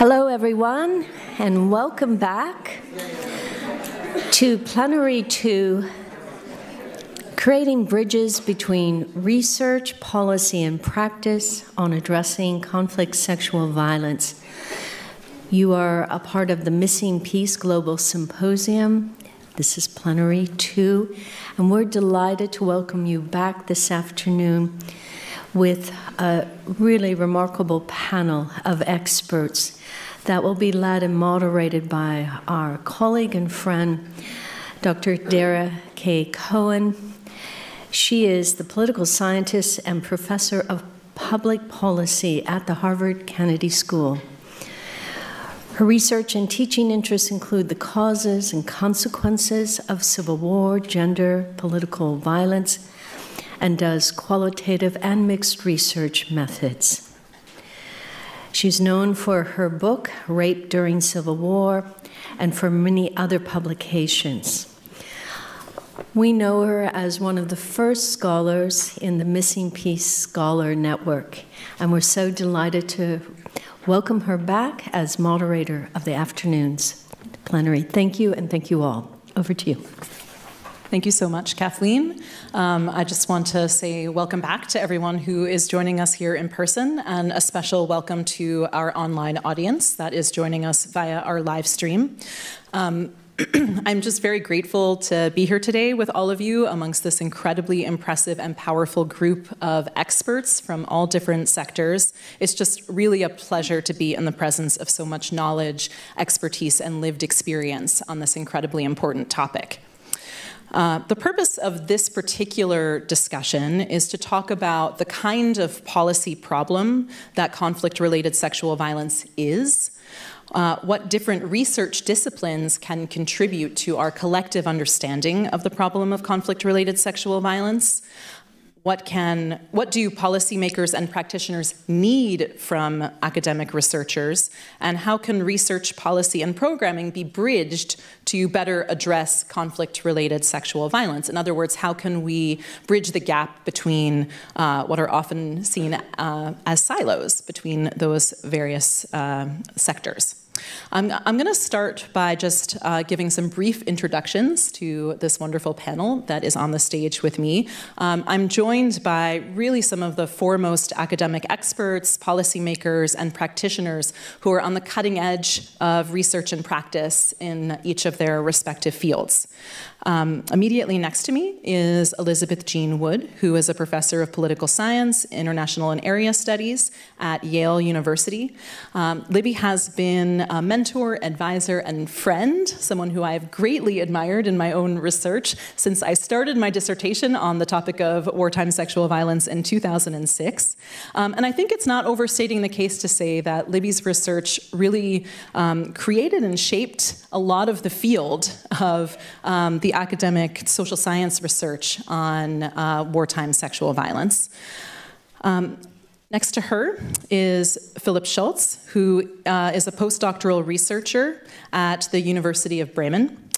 Hello, everyone, and welcome back to Plenary 2 Creating Bridges Between Research, Policy, and Practice on Addressing Conflict Sexual Violence. You are a part of the Missing Peace Global Symposium. This is Plenary 2, and we're delighted to welcome you back this afternoon with a really remarkable panel of experts that will be led and moderated by our colleague and friend, Dr. Dara K. Cohen. She is the political scientist and professor of public policy at the Harvard Kennedy School. Her research and teaching interests include the causes and consequences of civil war, gender, political violence, and does qualitative and mixed research methods. She's known for her book, Rape During Civil War, and for many other publications. We know her as one of the first scholars in the Missing Peace Scholar Network, and we're so delighted to welcome her back as moderator of the afternoon's plenary. Thank you, and thank you all. Over to you. Thank you so much, Kathleen. Um, I just want to say welcome back to everyone who is joining us here in person, and a special welcome to our online audience that is joining us via our live stream. Um, I'm just very grateful to be here today with all of you amongst this incredibly impressive and powerful group of experts from all different sectors. It's just really a pleasure to be in the presence of so much knowledge, expertise, and lived experience on this incredibly important topic. Uh, the purpose of this particular discussion is to talk about the kind of policy problem that conflict related sexual violence is, uh, what different research disciplines can contribute to our collective understanding of the problem of conflict related sexual violence, what can what do policymakers and practitioners need from academic researchers? And how can research policy and programming be bridged to better address conflict related sexual violence? In other words how can we bridge the gap between uh, what are often seen uh, as silos between those various uh, sectors I'm, I'm going to start by just uh, giving some brief introductions to this wonderful panel that is on the stage with me. Um, I'm joined by really some of the foremost academic experts, policymakers, and practitioners who are on the cutting edge of research and practice in each of their respective fields. Um, immediately next to me is Elizabeth Jean Wood, who is a professor of political science, international and area studies at Yale University. Um, Libby has been a mentor, advisor, and friend, someone who I have greatly admired in my own research since I started my dissertation on the topic of wartime sexual violence in 2006. Um, and I think it's not overstating the case to say that Libby's research really um, created and shaped a lot of the field of um, the academic social science research on uh, wartime sexual violence. Um, next to her is Philip Schulz, who uh, is a postdoctoral researcher at the University of Bremen.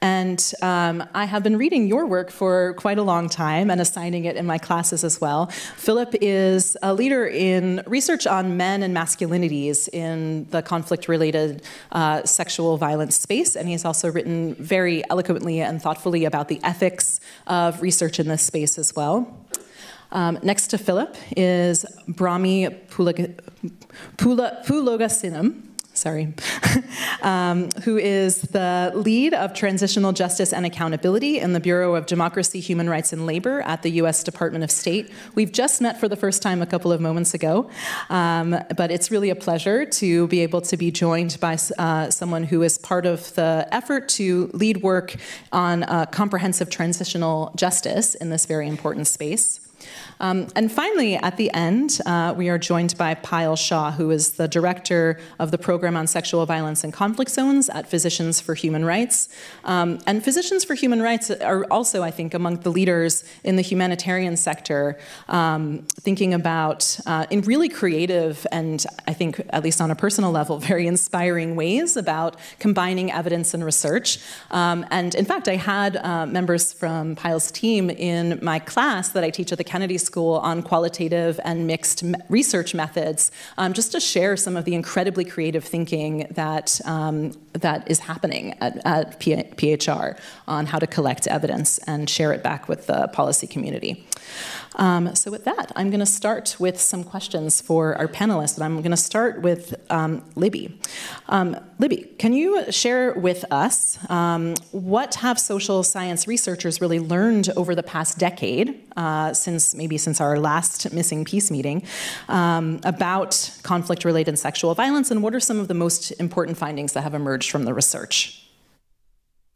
And um, I have been reading your work for quite a long time and assigning it in my classes as well. Philip is a leader in research on men and masculinities in the conflict related uh, sexual violence space, and he's also written very eloquently and thoughtfully about the ethics of research in this space as well. Um, next to Philip is Brahmi Pulogasinam sorry, um, who is the lead of Transitional Justice and Accountability in the Bureau of Democracy, Human Rights, and Labor at the U.S. Department of State. We've just met for the first time a couple of moments ago, um, but it's really a pleasure to be able to be joined by uh, someone who is part of the effort to lead work on uh, comprehensive transitional justice in this very important space. Um, and finally, at the end, uh, we are joined by Payal Shah, who is the director of the program on sexual violence in conflict zones at Physicians for Human Rights. Um, and Physicians for Human Rights are also, I think, among the leaders in the humanitarian sector, um, thinking about uh, in really creative and I think, at least on a personal level, very inspiring ways about combining evidence and research. Um, and in fact, I had uh, members from Payal's team in my class that I teach at the Kennedy School on qualitative and mixed research methods, um, just to share some of the incredibly creative thinking that, um, that is happening at, at PHR on how to collect evidence and share it back with the policy community. Um, so with that, I'm going to start with some questions for our panelists, and I'm going to start with um, Libby. Um, Libby, can you share with us um, what have social science researchers really learned over the past decade, uh, since maybe since our last Missing Peace meeting, um, about conflict-related sexual violence, and what are some of the most important findings that have emerged from the research?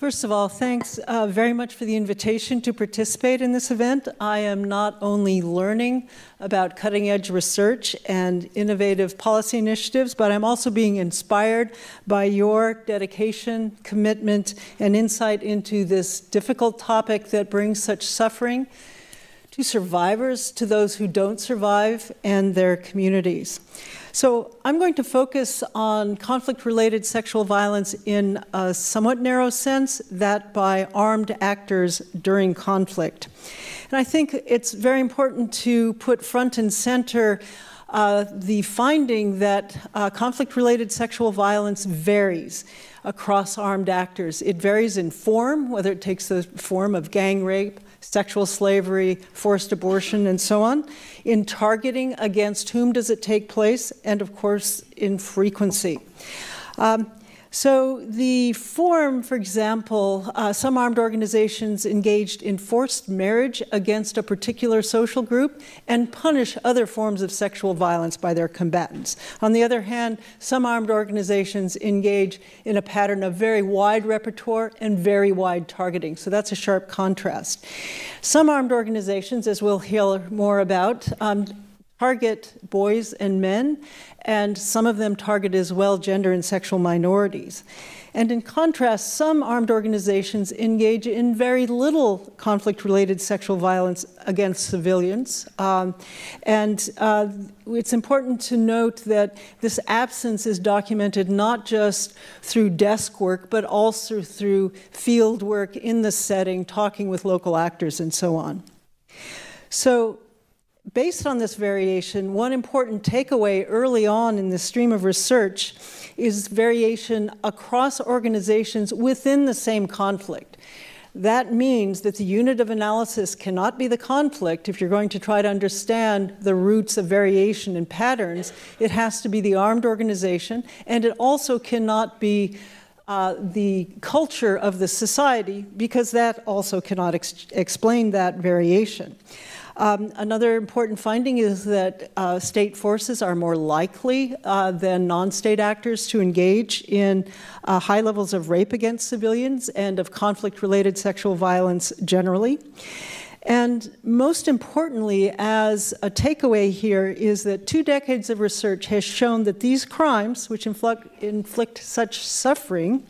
First of all, thanks uh, very much for the invitation to participate in this event. I am not only learning about cutting edge research and innovative policy initiatives, but I'm also being inspired by your dedication, commitment, and insight into this difficult topic that brings such suffering survivors, to those who don't survive, and their communities. So I'm going to focus on conflict-related sexual violence in a somewhat narrow sense, that by armed actors during conflict. And I think it's very important to put front and center uh, the finding that uh, conflict-related sexual violence varies across armed actors. It varies in form, whether it takes the form of gang rape, sexual slavery, forced abortion, and so on. In targeting, against whom does it take place? And of course, in frequency. Um, so the form, for example, uh, some armed organizations engaged in forced marriage against a particular social group and punish other forms of sexual violence by their combatants. On the other hand, some armed organizations engage in a pattern of very wide repertoire and very wide targeting. So that's a sharp contrast. Some armed organizations, as we'll hear more about, um, target boys and men, and some of them target as well gender and sexual minorities. And in contrast, some armed organizations engage in very little conflict related sexual violence against civilians. Um, and uh, it's important to note that this absence is documented not just through desk work, but also through field work in the setting, talking with local actors, and so on. So, based on this variation, one important takeaway early on in the stream of research is variation across organizations within the same conflict. That means that the unit of analysis cannot be the conflict if you're going to try to understand the roots of variation and patterns. It has to be the armed organization, and it also cannot be uh, the culture of the society because that also cannot ex explain that variation. Um, another important finding is that uh, state forces are more likely uh, than non-state actors to engage in uh, high levels of rape against civilians and of conflict-related sexual violence generally. And most importantly, as a takeaway here, is that two decades of research has shown that these crimes, which inflict, inflict such suffering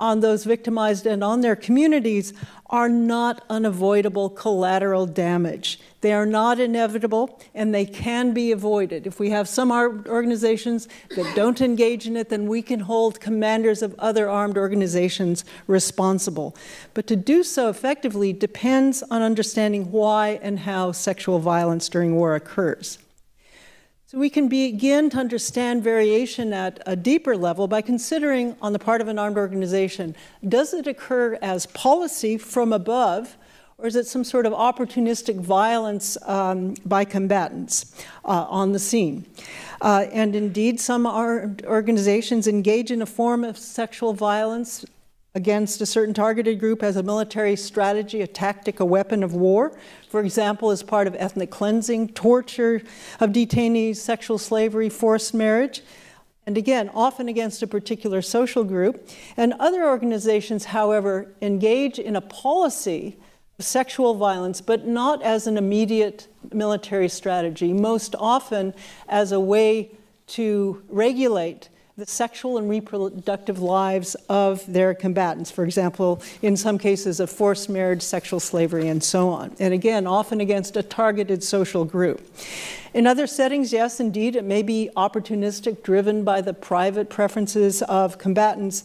on those victimized and on their communities, are not unavoidable collateral damage. They are not inevitable and they can be avoided. If we have some armed organizations that don't engage in it, then we can hold commanders of other armed organizations responsible. But to do so effectively depends on understanding why and how sexual violence during war occurs. So we can begin to understand variation at a deeper level by considering on the part of an armed organization, does it occur as policy from above, or is it some sort of opportunistic violence um, by combatants uh, on the scene? Uh, and indeed, some armed organizations engage in a form of sexual violence against a certain targeted group as a military strategy, a tactic, a weapon of war. For example, as part of ethnic cleansing, torture of detainees, sexual slavery, forced marriage. And again, often against a particular social group. And other organizations, however, engage in a policy of sexual violence, but not as an immediate military strategy, most often as a way to regulate the sexual and reproductive lives of their combatants. For example, in some cases of forced marriage, sexual slavery, and so on. And again, often against a targeted social group. In other settings, yes, indeed, it may be opportunistic, driven by the private preferences of combatants.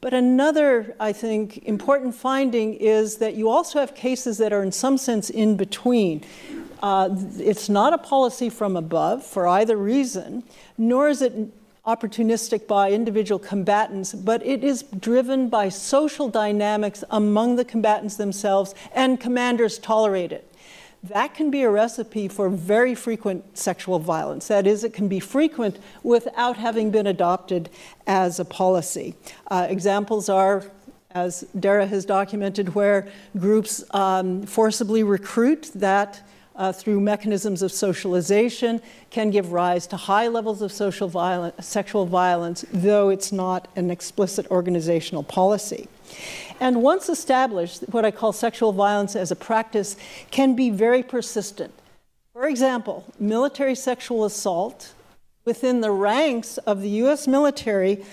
But another, I think, important finding is that you also have cases that are in some sense in between Uh, it's not a policy from above for either reason, nor is it opportunistic by individual combatants, but it is driven by social dynamics among the combatants themselves, and commanders tolerate it. That can be a recipe for very frequent sexual violence. That is, it can be frequent without having been adopted as a policy. Uh, examples are as Dara has documented, where groups um, forcibly recruit that uh, through mechanisms of socialization can give rise to high levels of social violence, sexual violence, though it's not an explicit organizational policy. And once established, what I call sexual violence as a practice can be very persistent. For example, military sexual assault within the ranks of the US military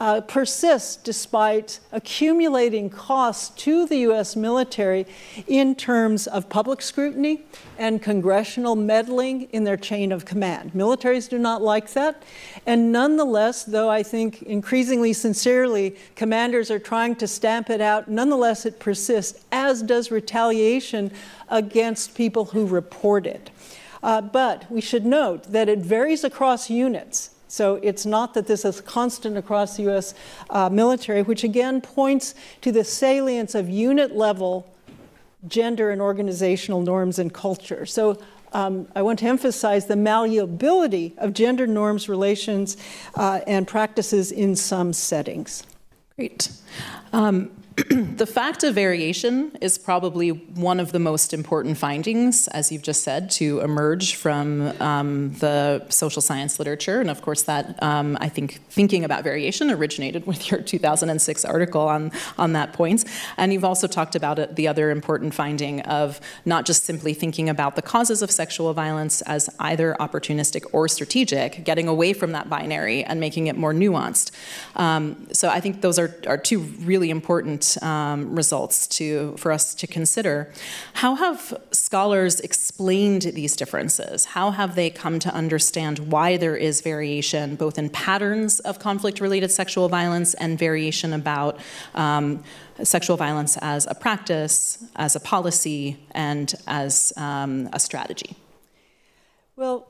uh, persists despite accumulating costs to the US military in terms of public scrutiny and congressional meddling in their chain of command. Militaries do not like that. And nonetheless, though I think increasingly sincerely commanders are trying to stamp it out, nonetheless it persists, as does retaliation against people who report it. Uh, but we should note that it varies across units. So it's not that this is constant across the US uh, military, which again points to the salience of unit level gender and organizational norms and culture. So um, I want to emphasize the malleability of gender norms, relations, uh, and practices in some settings. Great. Um, the fact of variation is probably one of the most important findings, as you've just said, to emerge from um, the social science literature. And of course, that um, I think thinking about variation originated with your 2006 article on, on that point. And you've also talked about it, the other important finding of not just simply thinking about the causes of sexual violence as either opportunistic or strategic, getting away from that binary and making it more nuanced. Um, so I think those are, are two really important um, results to, for us to consider. How have scholars explained these differences? How have they come to understand why there is variation, both in patterns of conflict related sexual violence and variation about um, sexual violence as a practice, as a policy, and as um, a strategy? Well,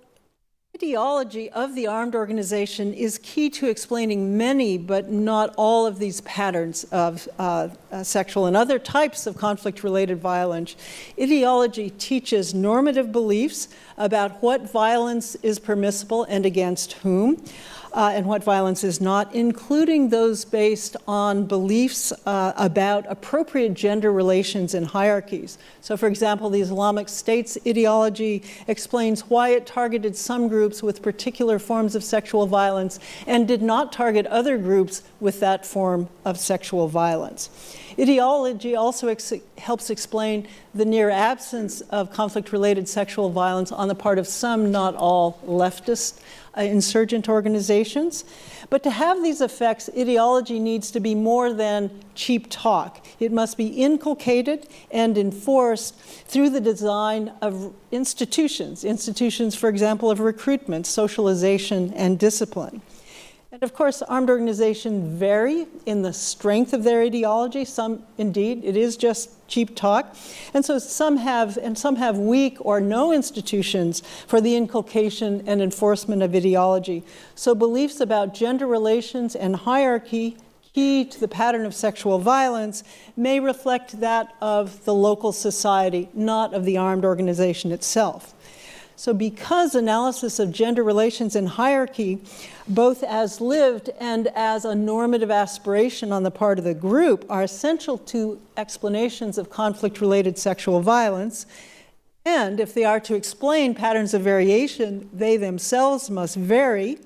ideology of the armed organization is key to explaining many, but not all of these patterns of uh, uh, sexual and other types of conflict related violence. Ideology teaches normative beliefs about what violence is permissible and against whom uh, and what violence is not, including those based on beliefs uh, about appropriate gender relations and hierarchies. So, for example, the Islamic State's ideology explains why it targeted some groups with particular forms of sexual violence and did not target other groups with that form of sexual violence. Ideology also ex helps explain the near absence of conflict related sexual violence on the part of some, not all, leftist uh, insurgent organizations. But to have these effects, ideology needs to be more than cheap talk. It must be inculcated and enforced through the design of institutions, institutions, for example, of recruitment, socialization, and discipline. And of course, armed organizations vary in the strength of their ideology. Some, indeed, it is just cheap talk. And so some have, and some have weak or no institutions for the inculcation and enforcement of ideology. So beliefs about gender relations and hierarchy key to the pattern of sexual violence may reflect that of the local society, not of the armed organization itself. So, because analysis of gender relations and hierarchy, both as lived and as a normative aspiration on the part of the group, are essential to explanations of conflict related sexual violence, and if they are to explain patterns of variation, they themselves must vary.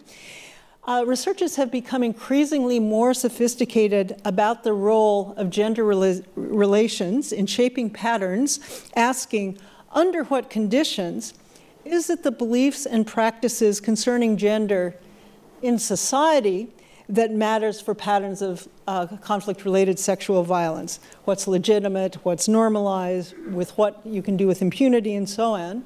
Uh, researchers have become increasingly more sophisticated about the role of gender rela relations in shaping patterns, asking under what conditions is it the beliefs and practices concerning gender in society that matters for patterns of uh, conflict related sexual violence? What's legitimate, what's normalized, with what you can do with impunity, and so on.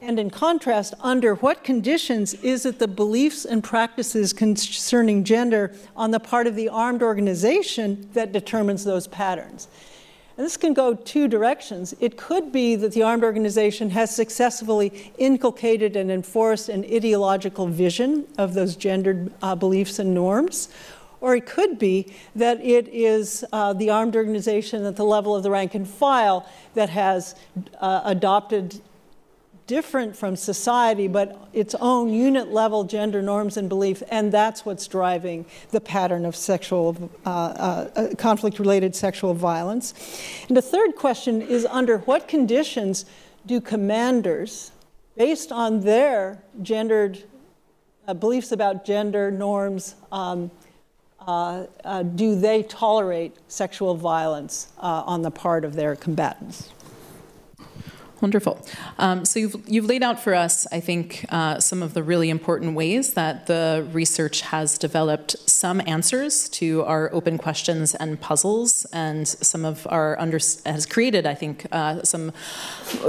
And in contrast, under what conditions is it the beliefs and practices concerning gender on the part of the armed organization that determines those patterns? And this can go two directions. It could be that the armed organization has successfully inculcated and enforced an ideological vision of those gendered uh, beliefs and norms. Or it could be that it is uh, the armed organization at the level of the rank and file that has uh, adopted different from society, but its own unit level gender norms and beliefs, and that's what's driving the pattern of sexual uh, uh, uh conflict related sexual violence. And the third question is under what conditions do commanders, based on their gendered uh, beliefs about gender norms, um, uh, uh, do they tolerate sexual violence on the part of their combatants? Wonderful. Um, so you've, you've laid out for us, I think, uh, some of the really important ways that the research has developed some answers to our open questions and puzzles, and some of our under has created, I think, uh, some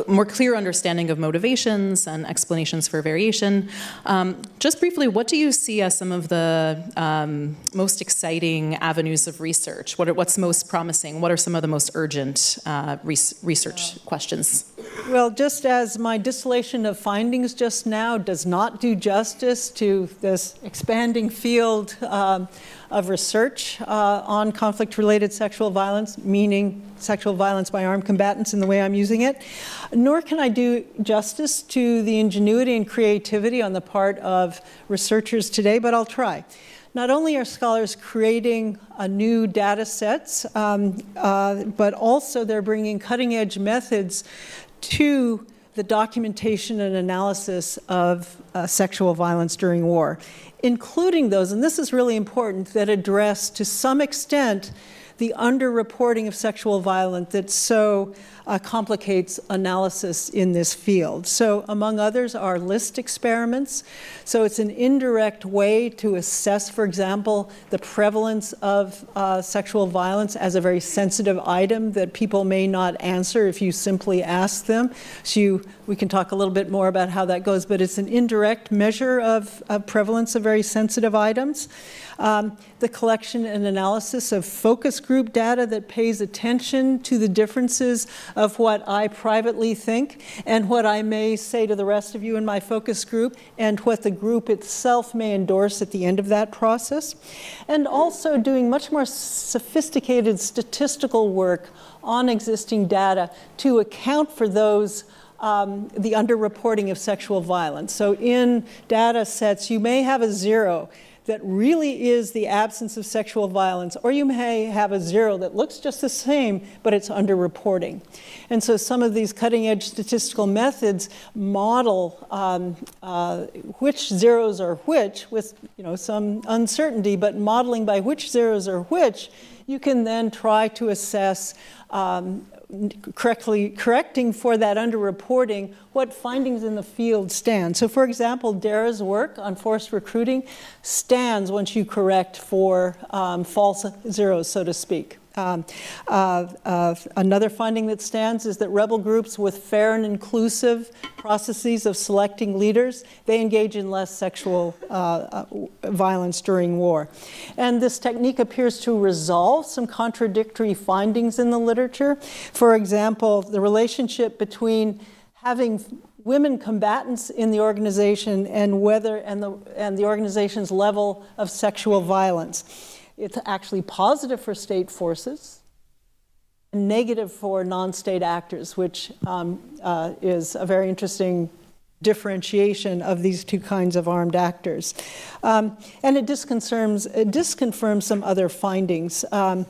more clear understanding of motivations and explanations for variation. Um, just briefly, what do you see as some of the um, most exciting avenues of research? What are, what's most promising? What are some of the most urgent uh, research questions? Well, just as my distillation of findings just now does not do justice to this expanding field um, of research uh, on conflict related sexual violence, meaning sexual violence by armed combatants in the way I'm using it, nor can I do justice to the ingenuity and creativity on the part of researchers today, but I'll try. Not only are scholars creating new data sets, um, uh, but also they're bringing cutting edge methods to the documentation and analysis of uh, sexual violence during war, including those, and this is really important, that address to some extent the underreporting of sexual violence that so uh, complicates analysis in this field. So, among others, are list experiments. So, it's an indirect way to assess, for example, the prevalence of uh, sexual violence as a very sensitive item that people may not answer if you simply ask them. So, you, we can talk a little bit more about how that goes, but it's an indirect measure of, of prevalence of very sensitive items. Um, the collection and analysis of focus group data that pays attention to the differences of what I privately think and what I may say to the rest of you in my focus group and what the group itself may endorse at the end of that process. And also doing much more sophisticated statistical work on existing data to account for those um, the underreporting of sexual violence. So in data sets, you may have a zero that really is the absence of sexual violence, or you may have a zero that looks just the same, but it's underreporting. And so some of these cutting edge statistical methods model um, uh, which zeros are which with you know, some uncertainty, but modeling by which zeros are which, you can then try to assess um, correctly correcting for that underreporting what findings in the field stand. So, for example, Dara's work on forced recruiting stands once you correct for um, false zeros, so to speak. Um, uh, uh, another finding that stands is that rebel groups with fair and inclusive processes of selecting leaders, they engage in less sexual uh, uh, violence during war. And this technique appears to resolve some contradictory findings in the literature. For example, the relationship between having women combatants in the organization and whether and the, and the organization's level of sexual violence. It's actually positive for state forces, and negative for non-state actors, which um, uh, is a very interesting differentiation of these two kinds of armed actors. Um, and it disconfirms, it disconfirms some other findings. Um,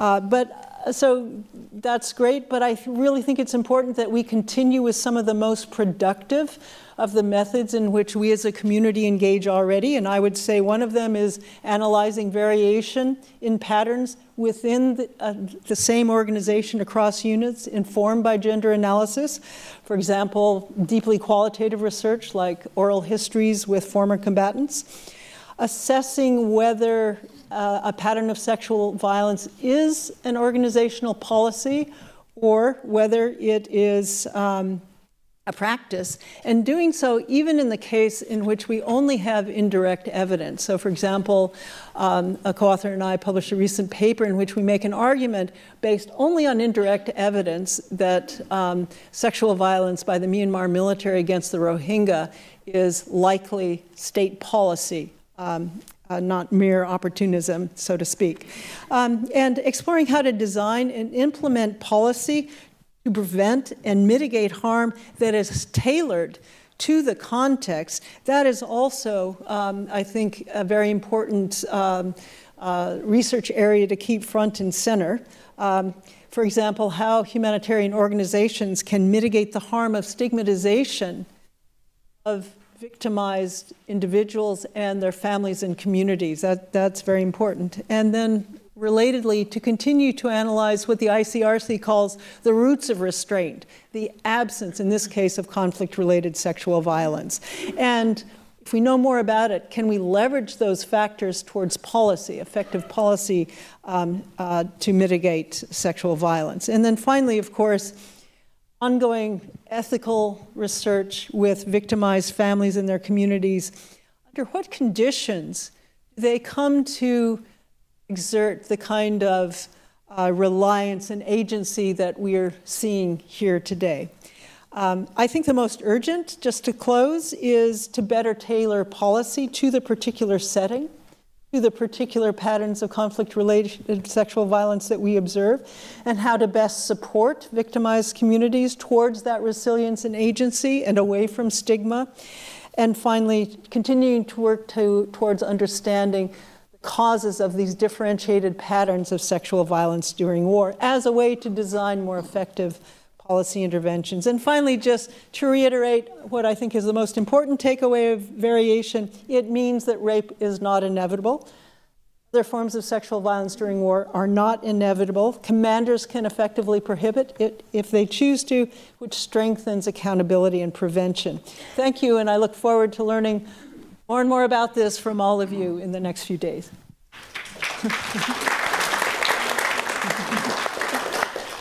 uh, but so that's great, but I really think it's important that we continue with some of the most productive of the methods in which we as a community engage already. And I would say one of them is analyzing variation in patterns within the, uh, the same organization across units informed by gender analysis. For example, deeply qualitative research like oral histories with former combatants. Assessing whether uh, a pattern of sexual violence is an organizational policy or whether it is um, a practice, and doing so even in the case in which we only have indirect evidence. So, for example, um, a co author and I published a recent paper in which we make an argument based only on indirect evidence that um, sexual violence by the Myanmar military against the Rohingya is likely state policy. Um, uh, not mere opportunism, so to speak. Um, and exploring how to design and implement policy to prevent and mitigate harm that is tailored to the context. That is also, um, I think, a very important um, uh, research area to keep front and center. Um, for example, how humanitarian organizations can mitigate the harm of stigmatization of victimized individuals and their families and communities. That, that's very important. And then relatedly, to continue to analyze what the ICRC calls the roots of restraint, the absence, in this case, of conflict related sexual violence. And if we know more about it, can we leverage those factors towards policy, effective policy um, uh, to mitigate sexual violence? And then finally, of course, ongoing ethical research with victimized families and their communities. Under what conditions do they come to exert the kind of uh, reliance and agency that we are seeing here today. Um, I think the most urgent, just to close, is to better tailor policy to the particular setting, to the particular patterns of conflict related sexual violence that we observe, and how to best support victimized communities towards that resilience and agency and away from stigma. And finally, continuing to work to, towards understanding the causes of these differentiated patterns of sexual violence during war as a way to design more effective policy interventions. And finally, just to reiterate what I think is the most important takeaway of variation, it means that rape is not inevitable. Other forms of sexual violence during war are not inevitable. Commanders can effectively prohibit it if they choose to, which strengthens accountability and prevention. Thank you, and I look forward to learning more and more about this from all of you in the next few days.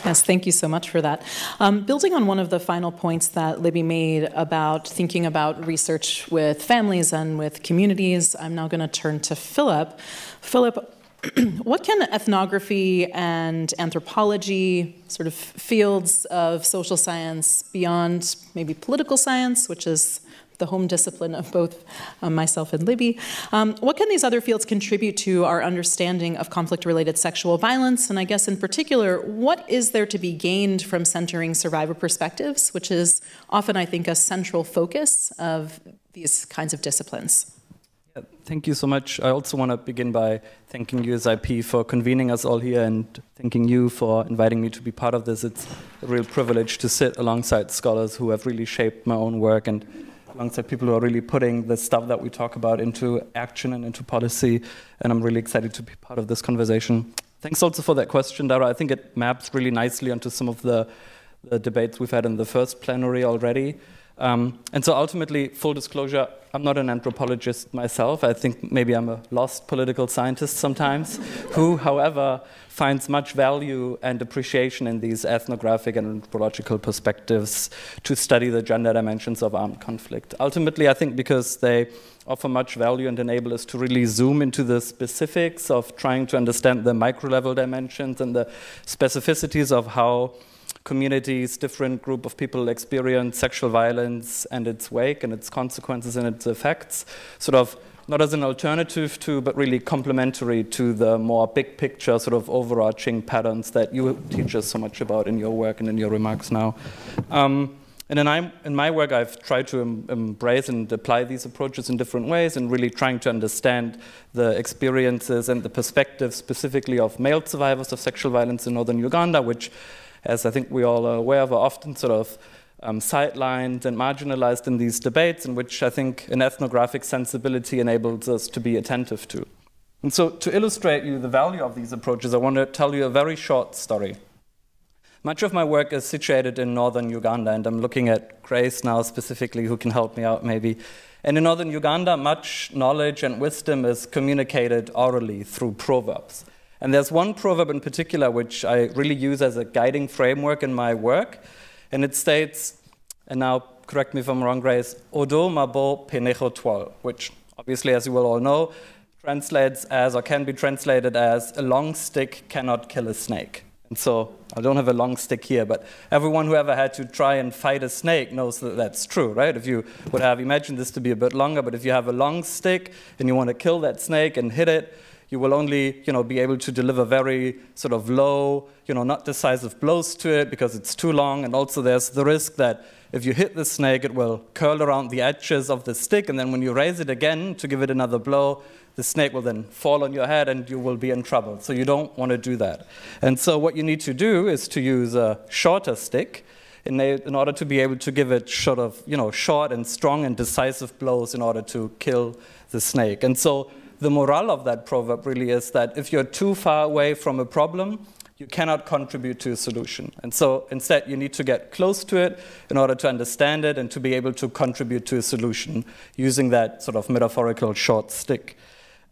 Yes, thank you so much for that. Um, building on one of the final points that Libby made about thinking about research with families and with communities, I'm now going to turn to Philip. Philip, what can ethnography and anthropology, sort of fields of social science beyond maybe political science, which is the home discipline of both um, myself and Libby. Um, what can these other fields contribute to our understanding of conflict related sexual violence? And I guess in particular, what is there to be gained from centering survivor perspectives, which is often, I think, a central focus of these kinds of disciplines? Thank you so much. I also want to begin by thanking USIP for convening us all here and thanking you for inviting me to be part of this. It's a real privilege to sit alongside scholars who have really shaped my own work and alongside people who are really putting the stuff that we talk about into action and into policy. And I'm really excited to be part of this conversation. Thanks also for that question, Dara. I think it maps really nicely onto some of the, the debates we've had in the first plenary already. Um, and so ultimately, full disclosure, I'm not an anthropologist myself. I think maybe I'm a lost political scientist sometimes, who, however, finds much value and appreciation in these ethnographic and anthropological perspectives to study the gender dimensions of armed conflict. Ultimately, I think because they offer much value and enable us to really zoom into the specifics of trying to understand the micro level dimensions and the specificities of how communities, different group of people experience sexual violence and its wake and its consequences and its effects, sort of not as an alternative to, but really complementary to the more big picture, sort of overarching patterns that you teach us so much about in your work and in your remarks now. Um, and in, I, in, my work, I've tried to em embrace and apply these approaches in different ways and really trying to understand the experiences and the perspectives specifically of male survivors of sexual violence in northern Uganda, which as I think we all are aware of, are often sort of um, sidelined and marginalized in these debates, in which I think an ethnographic sensibility enables us to be attentive to. And so, to illustrate you the value of these approaches, I want to tell you a very short story. Much of my work is situated in northern Uganda, and I'm looking at Grace now specifically, who can help me out maybe. And in northern Uganda, much knowledge and wisdom is communicated orally through proverbs. And there's one proverb in particular which I really use as a guiding framework in my work, and it states, and now correct me if I'm wrong, Grace, Odo Mabo Penejo Twal, which obviously, as you will all know, translates as or can be translated as a long stick cannot kill a snake. And so I don't have a long stick here, but everyone who ever had to try and fight a snake knows that that's true, right? If you would have imagined this to be a bit longer, but if you have a long stick and you want to kill that snake and hit it, you will only you know, be able to deliver very sort of low, you know, not decisive blows to it because it's too long. And also there's the risk that if you hit the snake, it will curl around the edges of the stick. And then when you raise it again to give it another blow, the snake will then fall on your head and you will be in trouble. So you don't want to do that. And so what you need to do is to use a shorter stick in, a, in order to be able to give it sort of, you know, short and strong and decisive blows in order to kill the snake. And so the moral of that proverb really is that if you're too far away from a problem, you cannot contribute to a solution. And so instead, you need to get close to it in order to understand it and to be able to contribute to a solution using that sort of metaphorical short stick.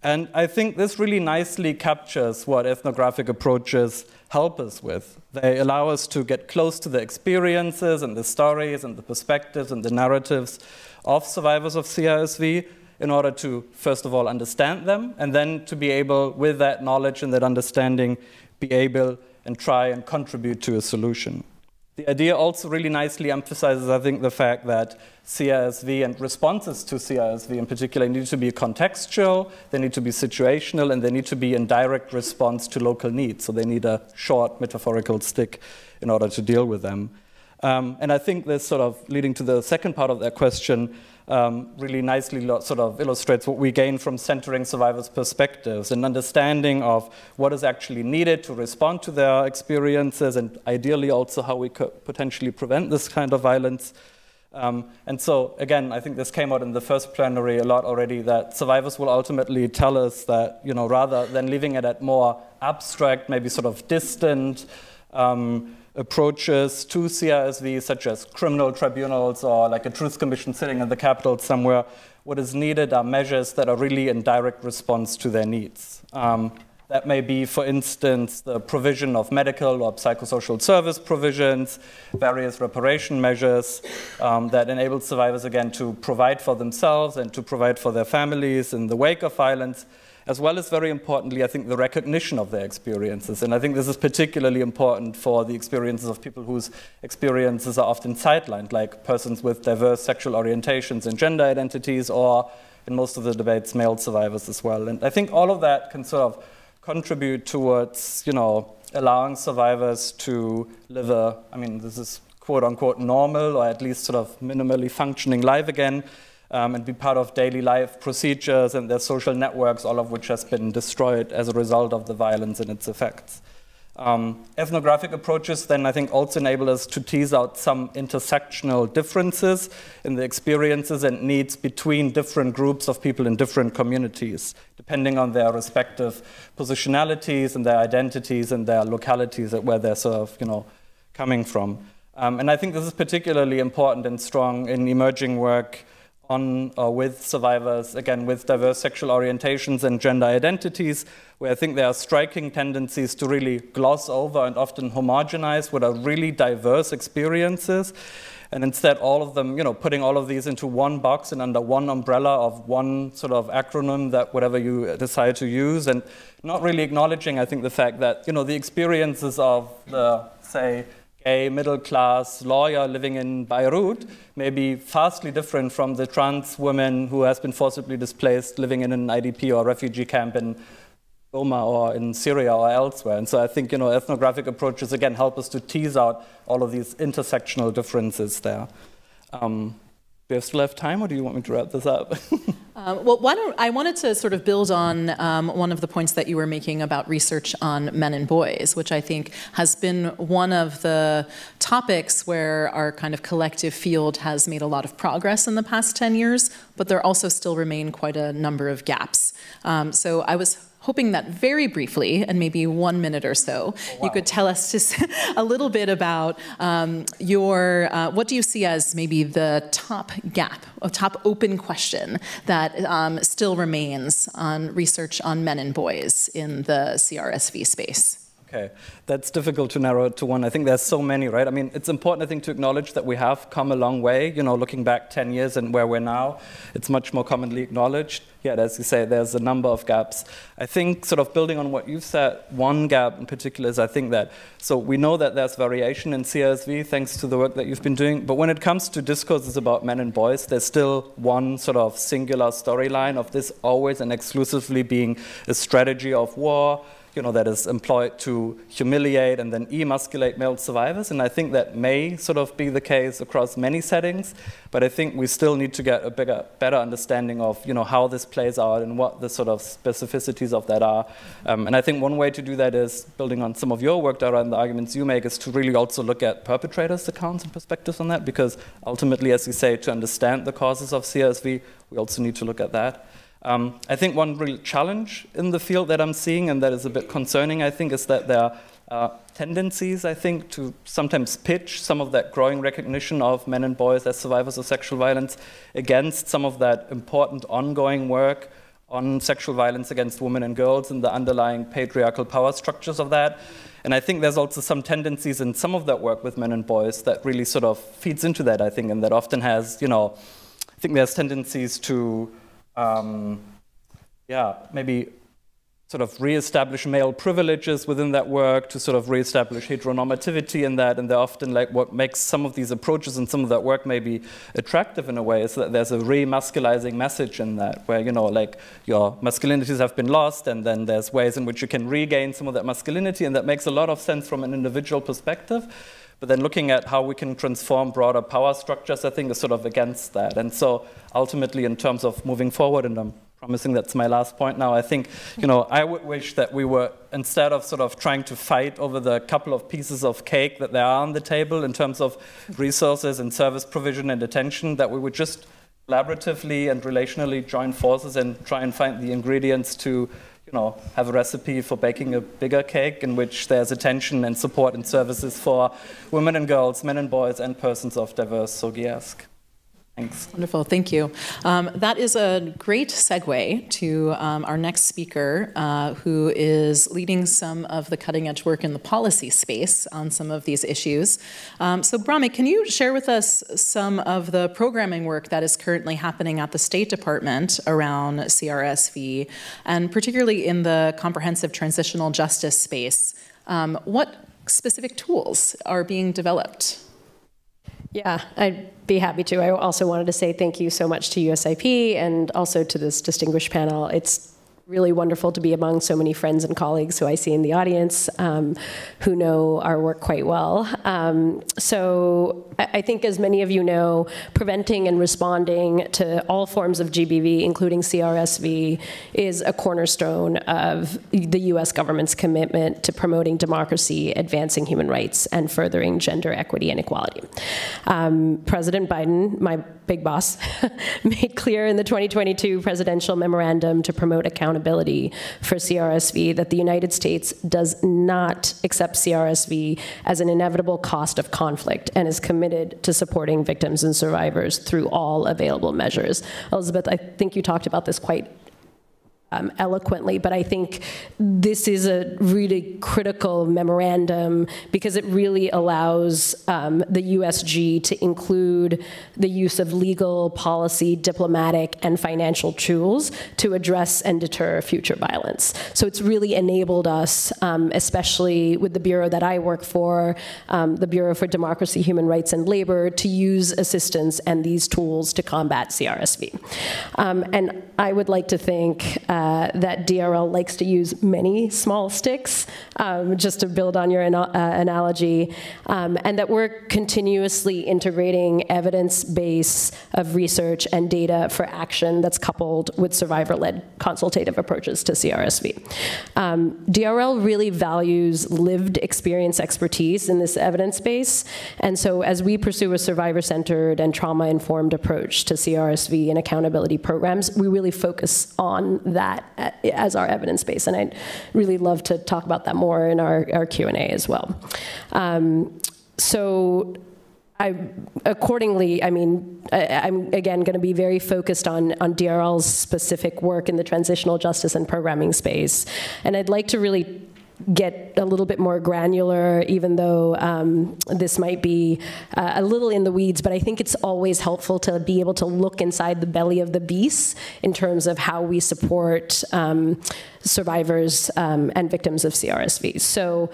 And I think this really nicely captures what ethnographic approaches help us with. They allow us to get close to the experiences and the stories and the perspectives and the narratives of survivors of CRSV in order to, first of all, understand them, and then to be able, with that knowledge and that understanding, be able and try and contribute to a solution. The idea also really nicely emphasizes, I think, the fact that CRSV and responses to CRSV in particular need to be contextual, they need to be situational, and they need to be in direct response to local needs. So they need a short metaphorical stick in order to deal with them. Um, and I think this sort of leading to the second part of that question, um, really nicely sort of illustrates what we gain from centering survivors' perspectives and understanding of what is actually needed to respond to their experiences and ideally also how we could potentially prevent this kind of violence. Um, and so, again, I think this came out in the first plenary a lot already that survivors will ultimately tell us that, you know, rather than leaving it at more abstract, maybe sort of distant, um, approaches to CRSV, such as criminal tribunals or like a truth commission sitting in the capital somewhere, what is needed are measures that are really in direct response to their needs. Um, that may be, for instance, the provision of medical or psychosocial service provisions, various reparation measures um, that enable survivors, again, to provide for themselves and to provide for their families in the wake of violence, as well as very importantly, I think, the recognition of their experiences. And I think this is particularly important for the experiences of people whose experiences are often sidelined, like persons with diverse sexual orientations and gender identities, or in most of the debates, male survivors as well. And I think all of that can sort of contribute towards, you know, allowing survivors to live a, I mean, this is quote unquote normal or at least sort of minimally functioning life again um, and be part of daily life procedures and their social networks, all of which has been destroyed as a result of the violence and its effects. Um, ethnographic approaches then, I think, also enable us to tease out some intersectional differences in the experiences and needs between different groups of people in different communities, depending on their respective positionalities and their identities and their localities where they're sort of, you know, coming from. Um, and I think this is particularly important and strong in emerging work on or uh, with survivors, again, with diverse sexual orientations and gender identities, where I think there are striking tendencies to really gloss over and often homogenize what are really diverse experiences. And instead, all of them, you know, putting all of these into one box and under one umbrella of one sort of acronym that whatever you decide to use, and not really acknowledging, I think, the fact that, you know, the experiences of the, say, a middle class lawyer living in Beirut may be vastly different from the trans woman who has been forcibly displaced living in an IDP or refugee camp in Burma or in Syria or elsewhere. And so I think you know, ethnographic approaches again help us to tease out all of these intersectional differences there. Um, do we still have time, or do you want me to wrap this up? um, well, why don't I wanted to sort of build on um, one of the points that you were making about research on men and boys, which I think has been one of the topics where our kind of collective field has made a lot of progress in the past 10 years, but there also still remain quite a number of gaps. Um, so I was hoping that very briefly, and maybe one minute or so, oh, wow. you could tell us just a little bit about um, your, uh, what do you see as maybe the top gap, a top open question that um, still remains on research on men and boys in the CRSV space? Okay, that's difficult to narrow it to one. I think there's so many, right? I mean, it's important, I think, to acknowledge that we have come a long way. You know, looking back 10 years and where we're now, it's much more commonly acknowledged. Yet, as you say, there's a number of gaps. I think, sort of building on what you've said, one gap in particular is I think that, so we know that there's variation in CRSV thanks to the work that you've been doing, but when it comes to discourses about men and boys, there's still one sort of singular storyline of this always and exclusively being a strategy of war you know, that is employed to humiliate and then emasculate male survivors. And I think that may sort of be the case across many settings, but I think we still need to get a bigger, better understanding of, you know, how this plays out and what the sort of specificities of that are. Um, and I think one way to do that is building on some of your work, Dara, and the arguments you make is to really also look at perpetrators' accounts and perspectives on that, because ultimately, as you say, to understand the causes of CSV, we also need to look at that. Um, I think one real challenge in the field that I'm seeing, and that is a bit concerning, I think, is that there are uh, tendencies, I think, to sometimes pitch some of that growing recognition of men and boys as survivors of sexual violence against some of that important ongoing work on sexual violence against women and girls and the underlying patriarchal power structures of that. And I think there's also some tendencies in some of that work with men and boys that really sort of feeds into that, I think, and that often has, you know, I think there's tendencies to um, yeah, maybe sort of reestablish male privileges within that work, to sort of reestablish heteronormativity in that, and they're often like what makes some of these approaches and some of that work maybe attractive in a way is that there's a remasculizing message in that, where you know, like your masculinities have been lost, and then there's ways in which you can regain some of that masculinity, and that makes a lot of sense from an individual perspective. But then looking at how we can transform broader power structures, I think is sort of against that. And so ultimately, in terms of moving forward, and I'm promising that's my last point now, I think, you know, I would wish that we were, instead of sort of trying to fight over the couple of pieces of cake that there are on the table in terms of resources and service provision and attention, that we would just collaboratively and relationally join forces and try and find the ingredients to you know, have a recipe for baking a bigger cake in which there's attention and support and services for women and girls, men and boys, and persons of diverse SOGIESC. Thanks. Wonderful, thank you. Um, that is a great segue to um, our next speaker, uh, who is leading some of the cutting edge work in the policy space on some of these issues. Um, so, Brahmi, can you share with us some of the programming work that is currently happening at the State Department around CRSV, and particularly in the comprehensive transitional justice space? Um, what specific tools are being developed? Yeah, I'd be happy to. I also wanted to say thank you so much to USIP and also to this distinguished panel. It's really wonderful to be among so many friends and colleagues who I see in the audience um, who know our work quite well. Um, so I think, as many of you know, preventing and responding to all forms of GBV, including CRSV, is a cornerstone of the U.S. government's commitment to promoting democracy, advancing human rights, and furthering gender equity and equality. Um, President Biden, my big boss, made clear in the 2022 presidential memorandum to promote accountability accountability for CRSV that the United States does not accept CRSV as an inevitable cost of conflict and is committed to supporting victims and survivors through all available measures. Elizabeth, I think you talked about this quite um, eloquently, but I think this is a really critical memorandum because it really allows um, the USG to include the use of legal, policy, diplomatic, and financial tools to address and deter future violence. So it's really enabled us, um, especially with the bureau that I work for, um, the Bureau for Democracy, Human Rights, and Labor, to use assistance and these tools to combat CRSV. Um, and I would like to thank Uh, uh, that DRL likes to use many small sticks, um, just to build on your uh, analogy, um, and that we're continuously integrating evidence base of research and data for action that's coupled with survivor-led consultative approaches to CRSV. Um, DRL really values lived experience expertise in this evidence base, and so as we pursue a survivor-centered and trauma-informed approach to CRSV and accountability programs, we really focus on that that as our evidence base. And I'd really love to talk about that more in our, our Q&A as well. Um, so I, accordingly, I mean, I, am again going to be very focused on, on DRL's specific work in the transitional justice and programming space. And I'd like to really get a little bit more granular, even though um, this might be uh, a little in the weeds, but I think it's always helpful to be able to look inside the belly of the beast in terms of how we support um, survivors um, and victims of CRSV. So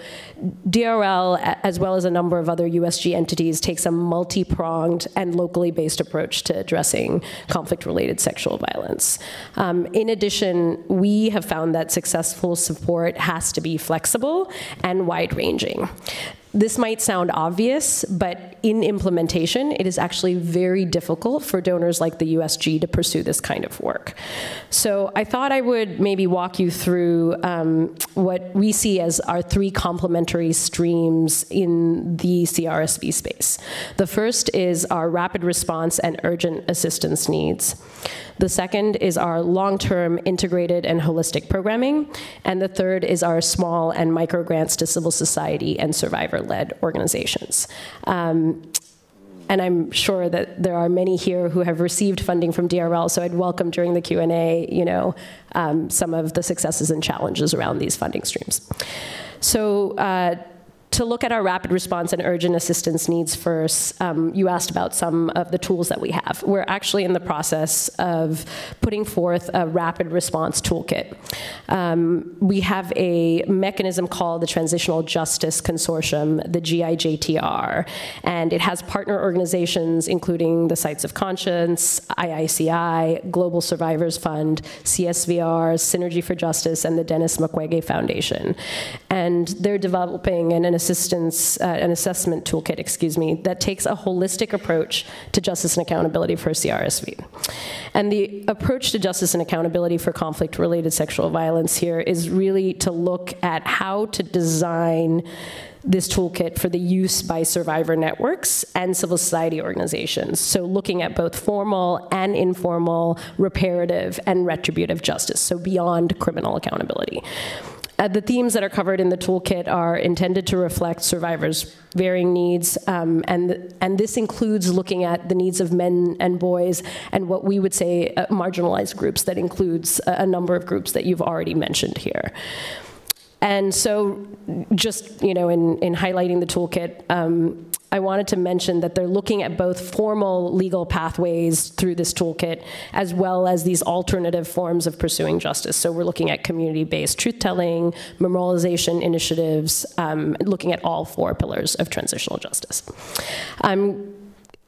DRL, as well as a number of other USG entities, takes a multi-pronged and locally based approach to addressing conflict-related sexual violence. Um, in addition, we have found that successful support has to be flexible and wide-ranging. This might sound obvious, but in implementation, it is actually very difficult for donors like the USG to pursue this kind of work. So I thought I would maybe walk you through um, what we see as our three complementary streams in the CRSV space. The first is our rapid response and urgent assistance needs. The second is our long-term integrated and holistic programming. And the third is our small and micro grants to civil society and survivor-led organizations. Um, and I'm sure that there are many here who have received funding from DRL, so I'd welcome during the Q&A, you know, um, some of the successes and challenges around these funding streams. So uh, to look at our rapid response and urgent assistance needs first, um, you asked about some of the tools that we have. We're actually in the process of putting forth a rapid response toolkit. Um, we have a mechanism called the Transitional Justice Consortium, the GIJTR, and it has partner organizations including the Sites of Conscience, IICI, Global Survivors Fund, CSVR, Synergy for Justice, and the Denis Mukwege Foundation. And they're developing an assistance, uh, an assessment toolkit, excuse me, that takes a holistic approach to justice and accountability for CRSV. And the approach to justice and accountability for conflict-related sexual violence here is really to look at how to design this toolkit for the use by survivor networks and civil society organizations. So looking at both formal and informal reparative and retributive justice, so beyond criminal accountability. Uh, the themes that are covered in the toolkit are intended to reflect survivors' varying needs, um, and, and this includes looking at the needs of men and boys and what we would say uh, marginalized groups, that includes a, a number of groups that you've already mentioned here. And so, just you know, in, in highlighting the toolkit, um, I wanted to mention that they're looking at both formal legal pathways through this toolkit as well as these alternative forms of pursuing justice. So we're looking at community-based truth-telling, memorialization initiatives, um, looking at all four pillars of transitional justice. I'm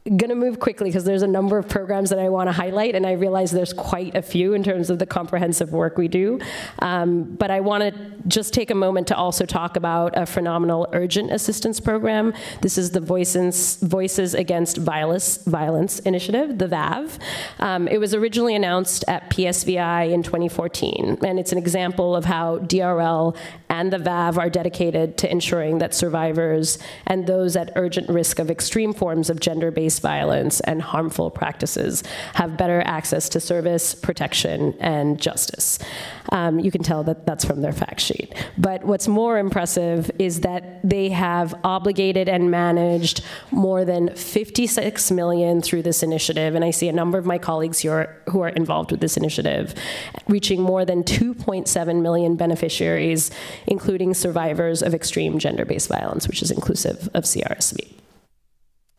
going to move quickly because there's a number of programs that I want to highlight, and I realize there's quite a few in terms of the comprehensive work we do. Um, but I want to just take a moment to also talk about a phenomenal urgent assistance program. This is the Voices, Voices Against Violence, Violence Initiative, the VAV. Um, it was originally announced at PSVI in 2014, and it's an example of how DRL and the VAV are dedicated to ensuring that survivors and those at urgent risk of extreme forms of gender-based violence and harmful practices have better access to service, protection, and justice. Um, you can tell that that's from their fact sheet. But what's more impressive is that they have obligated and managed more than 56 million through this initiative, and I see a number of my colleagues here who are involved with this initiative, reaching more than 2.7 million beneficiaries, including survivors of extreme gender-based violence, which is inclusive of CRSV.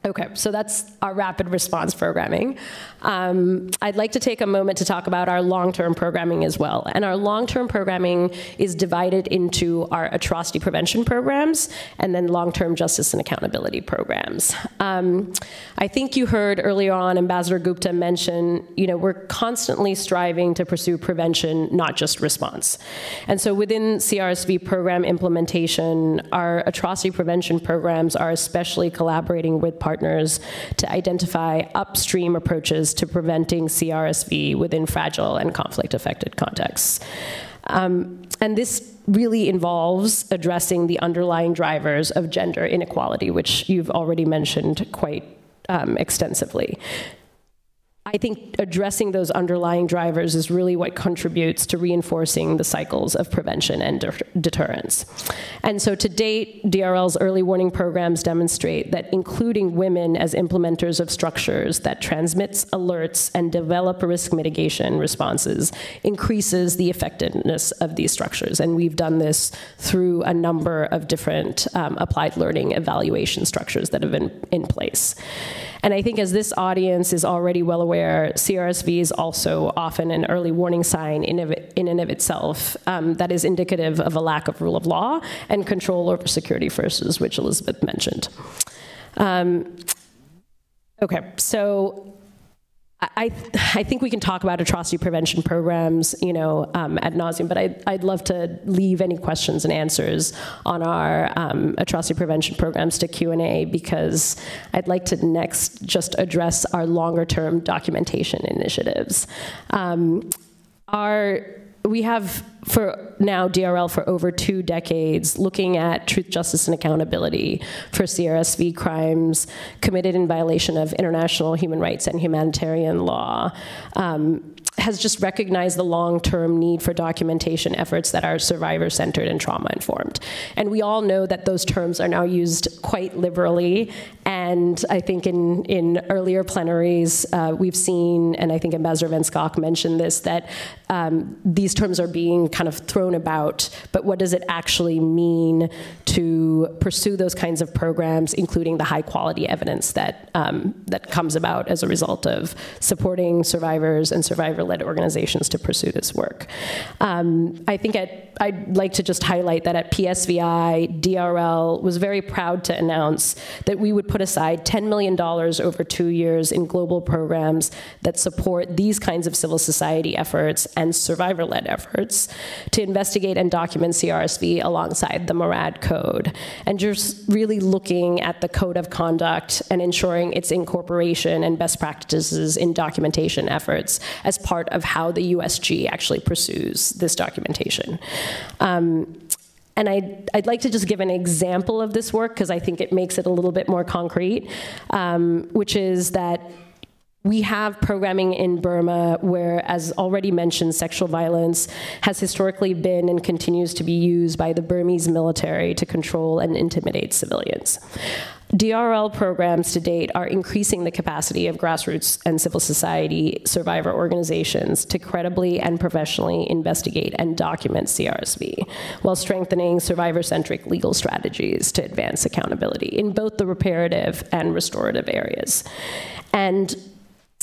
Okay, so that's our rapid response programming. Um, I'd like to take a moment to talk about our long-term programming as well. And our long-term programming is divided into our atrocity prevention programs and then long-term justice and accountability programs. Um, I think you heard earlier on Ambassador Gupta mention, you know, we're constantly striving to pursue prevention, not just response. And so within CRSV program implementation, our atrocity prevention programs are especially collaborating with partners partners to identify upstream approaches to preventing CRSV within fragile and conflict affected contexts. Um, and this really involves addressing the underlying drivers of gender inequality, which you've already mentioned quite um, extensively. I think addressing those underlying drivers is really what contributes to reinforcing the cycles of prevention and de deterrence. And so to date, DRL's early warning programs demonstrate that including women as implementers of structures that transmits alerts and develop risk mitigation responses increases the effectiveness of these structures. And we've done this through a number of different um, applied learning evaluation structures that have been in place. And I think as this audience is already well aware, CRSV is also often an early warning sign in, in and of itself um, that is indicative of a lack of rule of law and control over security forces, which Elizabeth mentioned. Um, okay, so I, I think we can talk about atrocity prevention programs, you know, um, ad nauseum, but I'd, I'd love to leave any questions and answers on our um, atrocity prevention programs to Q&A because I'd like to next just address our longer term documentation initiatives. Um, our we have for now DRL for over two decades looking at truth, justice, and accountability for CRSV crimes committed in violation of international human rights and humanitarian law. Um, has just recognized the long-term need for documentation efforts that are survivor-centered and trauma-informed. And we all know that those terms are now used quite liberally. And I think in, in earlier plenaries, uh, we've seen, and I think Ambassador Van mentioned this, that um, these terms are being kind of thrown about, but what does it actually mean to pursue those kinds of programs, including the high quality evidence that, um, that comes about as a result of supporting survivors and survivor led organizations to pursue this work. Um, I think at, I'd like to just highlight that at PSVI, DRL was very proud to announce that we would put aside $10 million over two years in global programs that support these kinds of civil society efforts and survivor led efforts to investigate and document CRSV alongside the Murad Code. And just really looking at the code of conduct and ensuring its incorporation and best practices in documentation efforts as part part of how the USG actually pursues this documentation. Um, and I'd, I'd, like to just give an example of this work because I think it makes it a little bit more concrete, um, which is that we have programming in Burma where, as already mentioned, sexual violence has historically been and continues to be used by the Burmese military to control and intimidate civilians. DRL programs to date are increasing the capacity of grassroots and civil society survivor organizations to credibly and professionally investigate and document CRSV, while strengthening survivor-centric legal strategies to advance accountability in both the reparative and restorative areas. And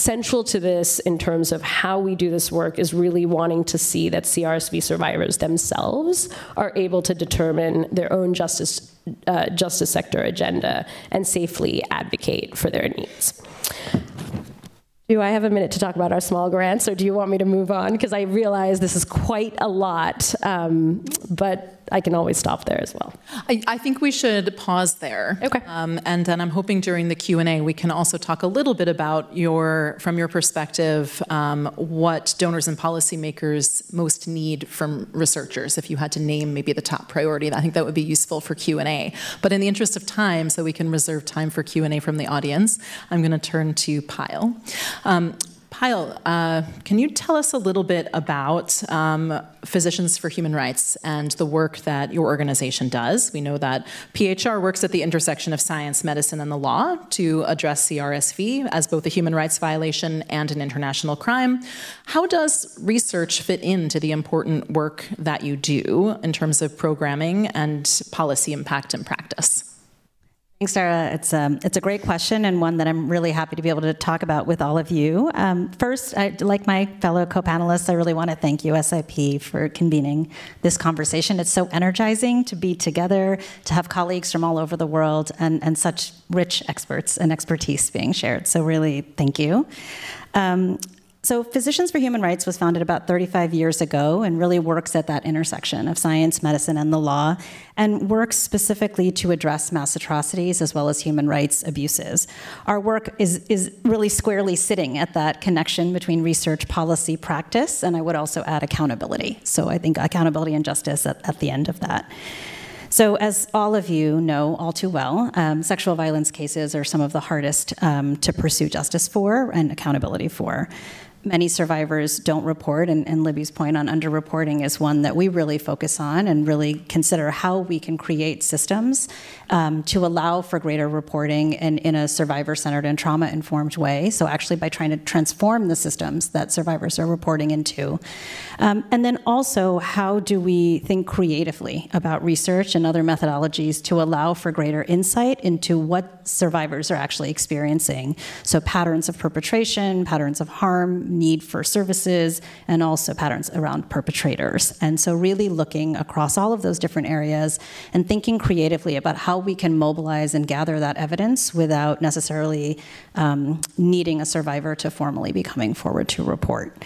central to this in terms of how we do this work is really wanting to see that CRSV survivors themselves are able to determine their own justice, uh, justice sector agenda and safely advocate for their needs. Do I have a minute to talk about our small grants, or do you want me to move on? Because I realize this is quite a lot, um, but I can always stop there as well. I, I think we should pause there. Okay. Um, and then I'm hoping during the Q&A we can also talk a little bit about your, from your perspective, um, what donors and policymakers most need from researchers. If you had to name maybe the top priority, I think that would be useful for Q&A. But in the interest of time, so we can reserve time for Q&A from the audience, I'm going to turn to Payal. Um, Payal, uh, can you tell us a little bit about um, Physicians for Human Rights and the work that your organization does? We know that PHR works at the intersection of science, medicine, and the law to address CRSV as both a human rights violation and an international crime. How does research fit into the important work that you do in terms of programming and policy impact and practice? Thanks, Sarah. It's, um, it's a great question and one that I'm really happy to be able to talk about with all of you. Um, first, I, like my fellow co-panelists, I really want to thank USIP for convening this conversation. It's so energizing to be together, to have colleagues from all over the world, and, and such rich experts and expertise being shared. So really, thank you. Um, so, Physicians for Human Rights was founded about 35 years ago and really works at that intersection of science, medicine, and the law, and works specifically to address mass atrocities as well as human rights abuses. Our work is, is really squarely sitting at that connection between research, policy, practice, and I would also add accountability. So, I think accountability and justice at, at the end of that. So, as all of you know all too well, um, sexual violence cases are some of the hardest um, to pursue justice for and accountability for many survivors don't report, and, and, Libby's point on underreporting is one that we really focus on and really consider how we can create systems um, to allow for greater reporting and in a survivor-centered and trauma-informed way. So actually by trying to transform the systems that survivors are reporting into. Um, and then also, how do we think creatively about research and other methodologies to allow for greater insight into what survivors are actually experiencing? So patterns of perpetration, patterns of harm, need for services, and also patterns around perpetrators. And so, really looking across all of those different areas and thinking creatively about how we can mobilize and gather that evidence without necessarily um, needing a survivor to formally be coming forward to report.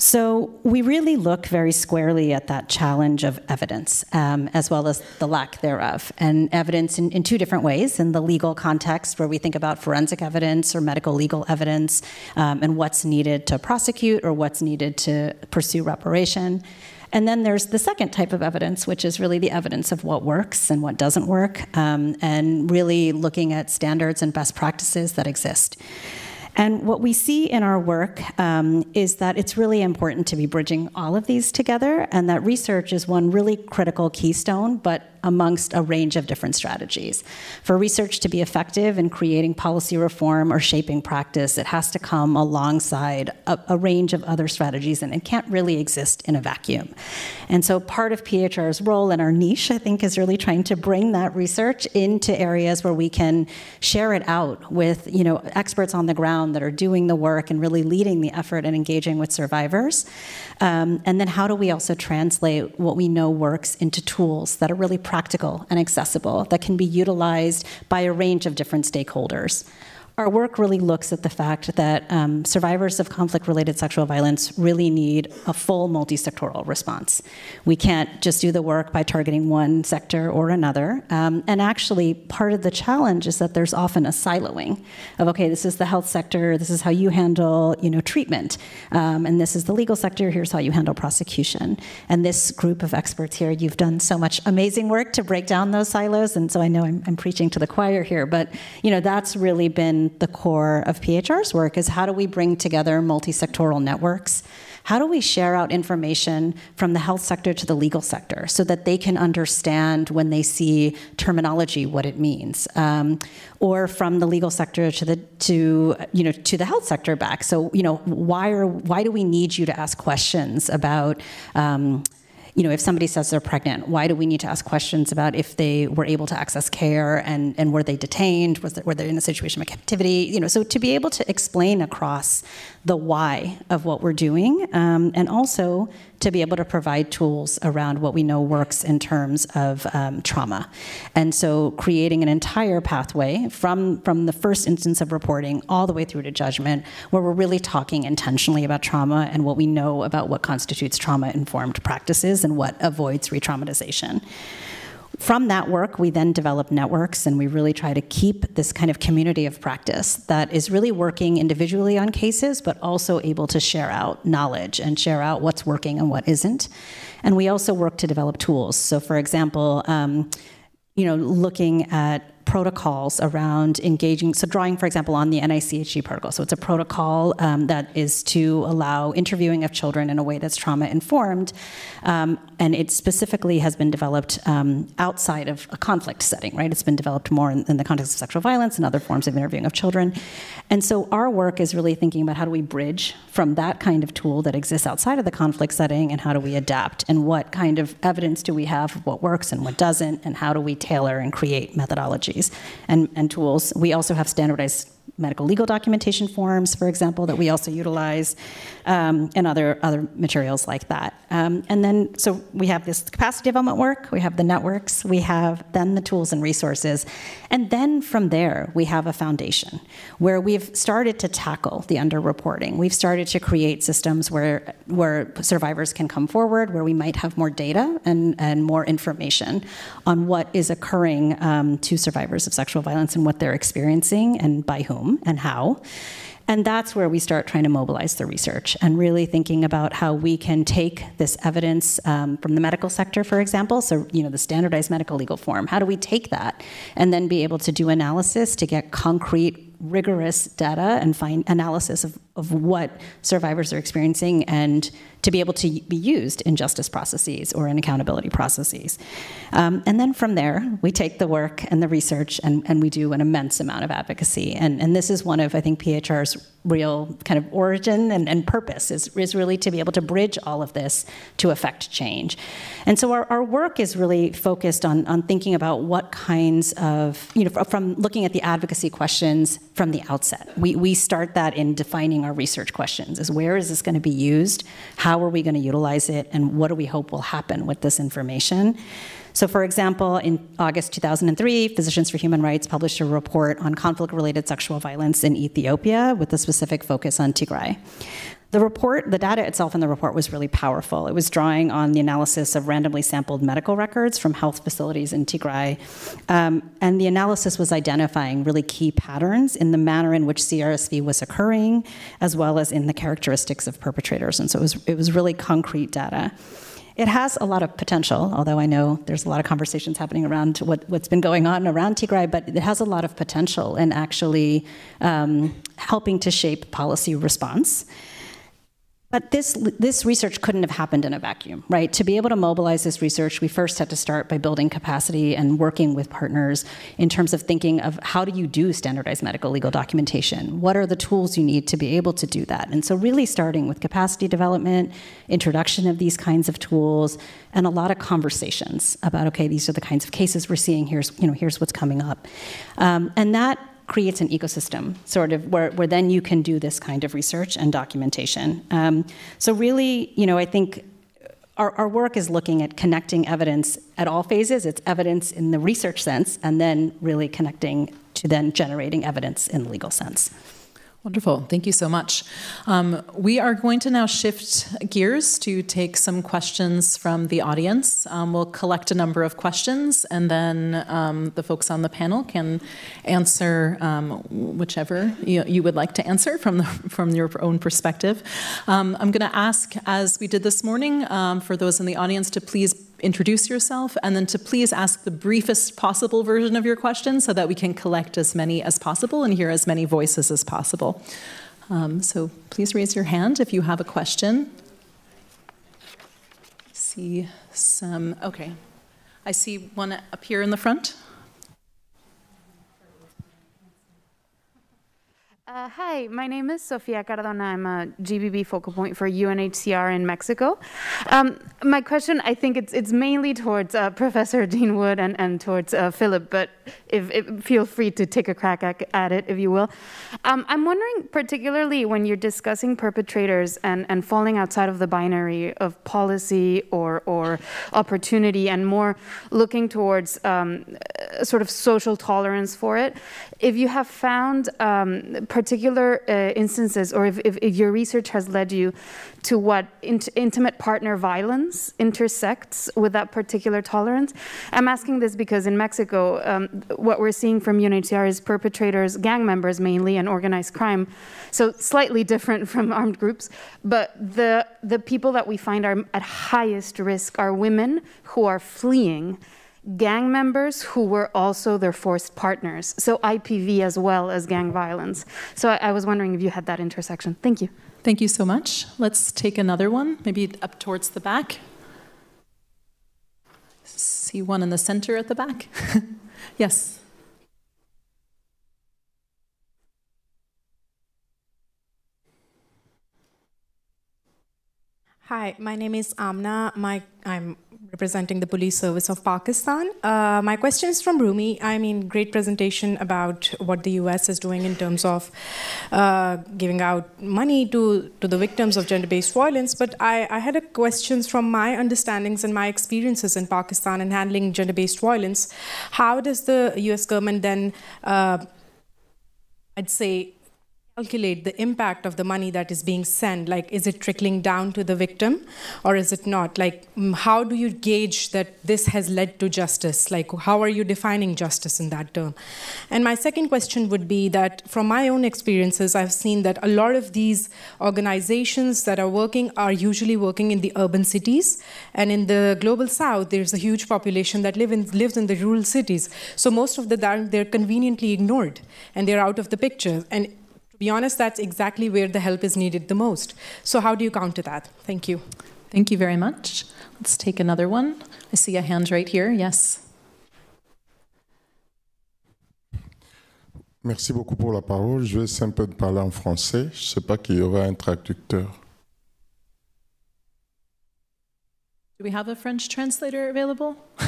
So we really look very squarely at that challenge of evidence, um, as well as the lack thereof, and evidence in, in, two different ways. In the legal context, where we think about forensic evidence or medical legal evidence, um, and what's needed to prosecute or what's needed to pursue reparation. And then there's the second type of evidence, which is really the evidence of what works and what doesn't work, um, and really looking at standards and best practices that exist. And what we see in our work um, is that it's really important to be bridging all of these together, and that research is one really critical keystone, but amongst a range of different strategies. For research to be effective in creating policy reform or shaping practice, it has to come alongside a, a, range of other strategies, and it can't really exist in a vacuum. And so part of PHR's role and our niche, I think, is really trying to bring that research into areas where we can share it out with you know, experts on the ground that are doing the work and really leading the effort and engaging with survivors. Um, and then how do we also translate what we know works into tools that are really practical and accessible that can be utilized by a range of different stakeholders? Our work really looks at the fact that um, survivors of conflict related sexual violence really need a full multi sectoral response. We can't just do the work by targeting one sector or another. Um, and actually, part of the challenge is that there's often a siloing of, okay, this is the health sector, this is how you handle you know, treatment, um, and this is the legal sector, here's how you handle prosecution. And this group of experts here, you've done so much amazing work to break down those silos, and so I know I'm, I'm preaching to the choir here, but you know, that's really been the core of PHR's work is how do we bring together multi-sectoral networks? How do we share out information from the health sector to the legal sector so that they can understand when they see terminology what it means, um, or from the legal sector to the to you know to the health sector back? So you know why are why do we need you to ask questions about um, you know, if somebody says they're pregnant, why do we need to ask questions about if they were able to access care and, and were they detained? Was there, were they in a situation of captivity? You know, so to be able to explain across the why of what we're doing um, and also to be able to provide tools around what we know works in terms of um, trauma. And so creating an entire pathway from, from the first instance of reporting all the way through to judgment, where we're really talking intentionally about trauma and what we know about what constitutes trauma informed practices and what avoids re traumatization. From that work, we then develop networks and we really try to keep this kind of community of practice that is really working individually on cases, but also able to share out knowledge and share out what's working and what isn't. And we also work to develop tools. So, for example, um, you know, looking at protocols around engaging, so drawing, for example, on the NICHD protocol. So it's a protocol um, that is to allow interviewing of children in a way that's trauma informed, um, and it specifically has been developed um, outside of a conflict setting, right? It's been developed more in, in, the context of sexual violence and other forms of interviewing of children. And so our work is really thinking about how do we bridge from that kind of tool that exists outside of the conflict setting and how do we adapt and what kind of evidence do we have of what works and what doesn't and how do we tailor and create methodologies and, and tools. We also have standardized medical legal documentation forms, for example, that we also utilize, um, and other, other materials like that. Um, and then, so we have this capacity development work, we have the networks, we have then the tools and resources. And then from there, we have a foundation where we've started to tackle the underreporting. We've started to create systems where, where survivors can come forward, where we might have more data and, and more information on what is occurring um, to survivors of sexual violence and what they're experiencing and by whom. And how. And that's where we start trying to mobilize the research and really thinking about how we can take this evidence um, from the medical sector, for example, so, you know, the standardized medical legal form, how do we take that and then be able to do analysis to get concrete rigorous data and find analysis of, of what survivors are experiencing and to be able to be used in justice processes or in accountability processes. Um, and then from there, we take the work and the research and, and we do an immense amount of advocacy. And, and this is one of, I think, PHR's real kind of origin and, and purpose is, is really to be able to bridge all of this to affect change. And so our, our work is really focused on, on thinking about what kinds of, you know, from looking at the advocacy questions from the outset. We, we start that in defining our research questions is where is this going to be used? How are we going to utilize it? And what do we hope will happen with this information? So, for example, in August 2003, Physicians for Human Rights published a report on conflict related sexual violence in Ethiopia with a specific focus on Tigray. The report, the data itself in the report was really powerful. It was drawing on the analysis of randomly sampled medical records from health facilities in Tigray. Um, and the analysis was identifying really key patterns in the manner in which CRSV was occurring, as well as in the characteristics of perpetrators. And so it was, it was really concrete data. It has a lot of potential, although I know there's a lot of conversations happening around what, has been going on around Tigray, but it has a lot of potential in actually um, helping to shape policy response. But this, this research couldn't have happened in a vacuum, right? To be able to mobilize this research, we first had to start by building capacity and working with partners in terms of thinking of how do you do standardized medical legal documentation? What are the tools you need to be able to do that? And so, really starting with capacity development, introduction of these kinds of tools, and a lot of conversations about okay, these are the kinds of cases we're seeing. Here's you know here's what's coming up, um, and that creates an ecosystem, sort of, where, where then you can do this kind of research and documentation. Um, so really, you know, I think our, our, work is looking at connecting evidence at all phases. It's evidence in the research sense, and then really connecting to then generating evidence in the legal sense. Wonderful. Thank you so much. Um, we are going to now shift gears to take some questions from the audience. Um, we'll collect a number of questions, and then um, the folks on the panel can answer um, whichever you, you, would like to answer from, the, from your own perspective. Um, I'm going to ask, as we did this morning, um, for those in the audience to please introduce yourself and then to please ask the briefest possible version of your question so that we can collect as many as possible and hear as many voices as possible. Um, so please raise your hand if you have a question. See some, okay. I see one up here in the front. Uh, hi, my name is Sofia Cardona. I'm a GBV focal point for UNHCR in Mexico. Um, my question, I think it's it's mainly towards uh, Professor Jean Wood and, and towards uh, Philip, but if, if, feel free to take a crack at, at it if you will. Um, I'm wondering, particularly when you're discussing perpetrators and, and falling outside of the binary of policy or, or opportunity and more looking towards um, sort of social tolerance for it, if you have found um, particular uh, instances, or if, if, if, your research has led you to what int intimate partner violence intersects with that particular tolerance. I'm asking this because in Mexico, um, what we're seeing from UNHCR is perpetrators, gang members mainly, and organized crime. So slightly different from armed groups, but the the people that we find are at highest risk are women who are fleeing gang members who were also their forced partners. So IPV as well as gang violence. So I, I, was wondering if you had that intersection. Thank you. Thank you so much. Let's take another one, maybe up towards the back. See one in the center at the back. yes. Hi, my name is Amna. My, I'm representing the police service of Pakistan. Uh, my question is from Rumi. I mean, great presentation about what the US is doing in terms of uh, giving out money to, to the victims of gender based violence. But I, I had a questions from my understandings and my experiences in Pakistan in handling gender based violence. How does the US government then, uh, I'd say, calculate the impact of the money that is being sent? Like, is it trickling down to the victim or is it not? Like, mm, how do you gauge that this has led to justice? Like, how are you defining justice in that term? And my second question would be that from my own experiences, I've seen that a lot of these organizations that are working are usually working in the urban cities. And in the global south, there's a huge population that live in, lives in the rural cities. So most of the time they're conveniently ignored and they're out of the picture. And be honest, that's exactly where the help is needed the most. So, how do you counter that? Thank you. Thank you very much. Let's take another one. I see a hand right here. Yes. Merci beaucoup pour la parole. Je vais essayer un peu de parler en français. Je ne sais pas qu'il y aura un traducteur. Do we have a French translator available?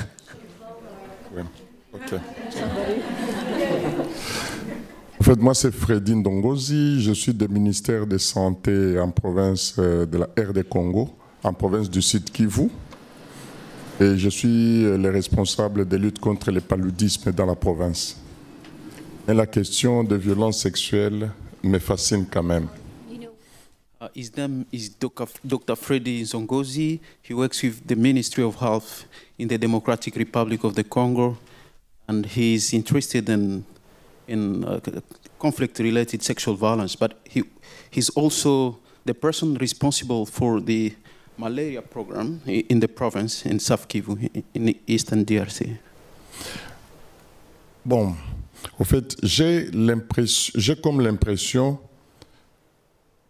oui. OK. En fait, moi, c'est Freddy Ndongozi. Je suis du ministère de Santé en province euh, de la RD Congo, en province du sud Kivu. Et je suis le responsable des luttes contre le paludisme dans la province. Et la question de violence sexuelle me fascine quand même. Uh, his name is Dr. Freddy Zongozi. He works with the Ministry of Health in the Democratic Republic of the Congo, and he is interested in in uh, conflict-related sexual violence, but he, he's also the person responsible for the malaria program in the province, in South Kivu, in eastern DRC. Bon, au fait, j'ai comme l'impression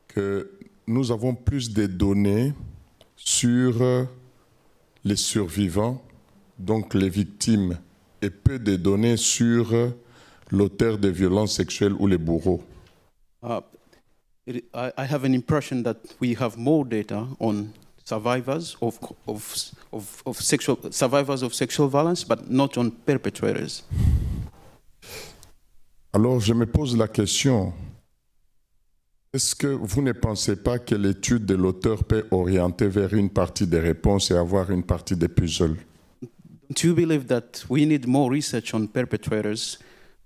que nous avons plus de données sur les survivants, donc les victimes, et peu de données sur l'auteur des violences sexuelles ou les bourreaux uh, it, I, I, have an impression that we have more data on survivors of, of, of, of sexual, survivors of sexual violence, but not on perpetrators. Alors je me pose la question, est-ce que vous ne pensez pas que l'étude de l'auteur peut orienter vers une partie des réponses et avoir une partie des puzzles? Do you believe that we need more research on perpetrators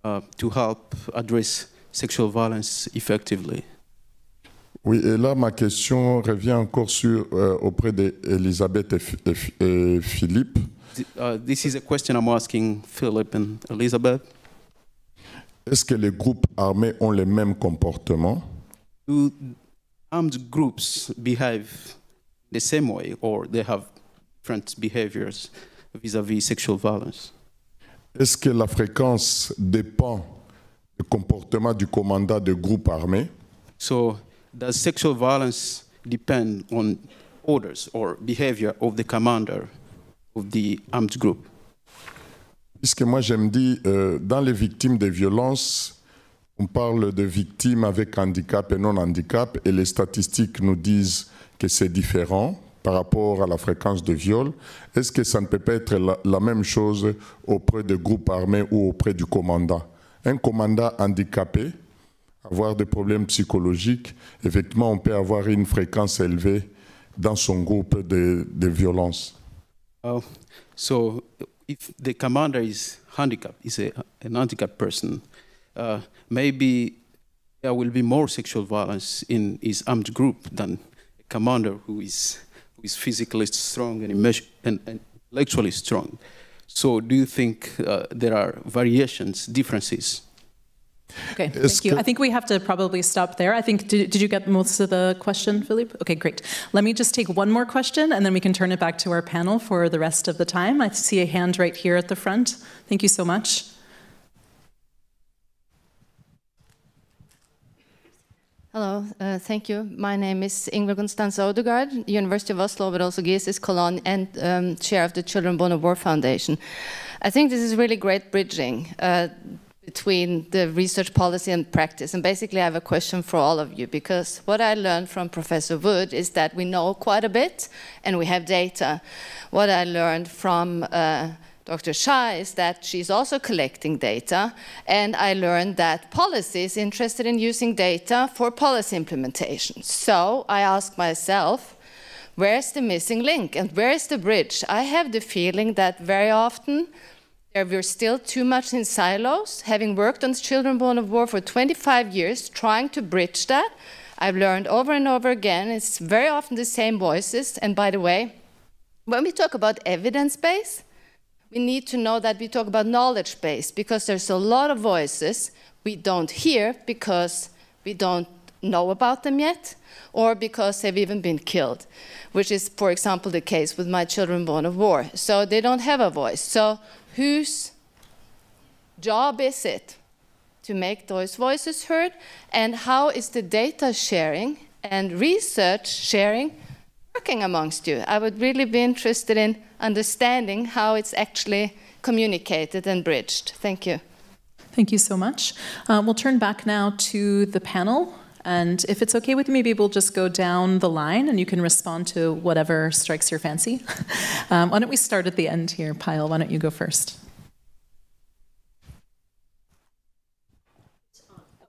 uh, to help address sexual violence effectively. Oui, et là, ma question revient encore sur, euh, auprès d'Elisabeth et, et, et, Philippe. Uh, this is a question I'm asking Philip and Elizabeth. Est-ce que les groupes armés ont les mêmes comportements? Do armed groups behave the same way or they have different behaviors vis-à-vis -vis sexual violence? Est-ce que la fréquence dépend du comportement du commandant de groupe armé? So, does sexual violence depend on orders or behavior of the commander of the armed group? Puisque moi, je me dis, euh, dans les victimes de violences, on parle de victimes avec handicap et non handicap, et les statistiques nous disent que c'est différent par rapport à la fréquence de viol, est-ce que ça ne peut pas être la, la, même chose auprès de groupes armés ou auprès du commandant? Un commandant handicapé, avoir des problèmes psychologiques, effectivement, on peut avoir une fréquence élevée dans son groupe de, de violence. Oh, so if the commander is handicapped, is a, an handicapped person, uh, maybe there will be more sexual violence in his armed group than a commander who is who is physically strong and, and, and intellectually strong. So, do you think uh, there are variations, differences? Okay, thank you. I think we have to probably stop there. I think, did, did you get most of the question, Philippe? Okay, great. Let me just take one more question and then we can turn it back to our panel for the rest of the time. I see a hand right here at the front. Thank you so much. Hello, uh, thank you. My name is Ingrid Constance Odegaard, University of Oslo, but also GESIS Cologne, and um, chair of the Children Born of War Foundation. I think this is really great bridging uh, between the research policy and practice. And basically, I have a question for all of you because what I learned from Professor Wood is that we know quite a bit and we have data. What I learned from uh, Dr. Shah is that she's also collecting data, and I learned that policy is interested in using data for policy implementation. So I asked myself, where's the missing link and where's the bridge? I have the feeling that very often we're still too much in silos. Having worked on children born of war for 25 years, trying to bridge that, I've learned over and over again, it's very often the same voices. And by the way, when we talk about evidence base, we need to know that we talk about knowledge base because there's a lot of voices we don't hear because we don't know about them yet or because they've even been killed, which is, for example, the case with my children born of war. So they don't have a voice. So whose job is it to make those voices heard? And how is the data sharing and research sharing working amongst you? I would really be interested in understanding how it's actually communicated and bridged. Thank you. Thank you so much. Uh, we'll turn back now to the panel. And if it's okay with you, maybe we'll just go down the line and you can respond to whatever strikes your fancy. um, why don't we start at the end here? Payal, why don't you go first?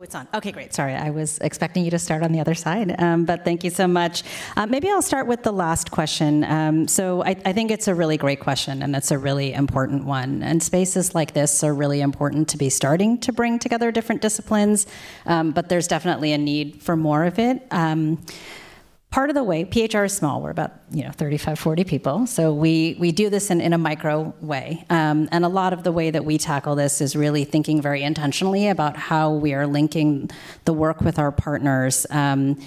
It's on. Okay, great. Sorry, I was expecting you to start on the other side, um, but thank you so much. Uh, maybe I'll start with the last question. Um, so I, I, think it's a really great question, and it's a really important one. And spaces like this are really important to be starting to bring together different disciplines, um, but there's definitely a need for more of it. Part of the way phr is small we're about you know 35 40 people. So we we do this in, in a micro way. Um, and a lot of the way that we tackle this is really thinking very intentionally about how we are linking the work with our partners. Um,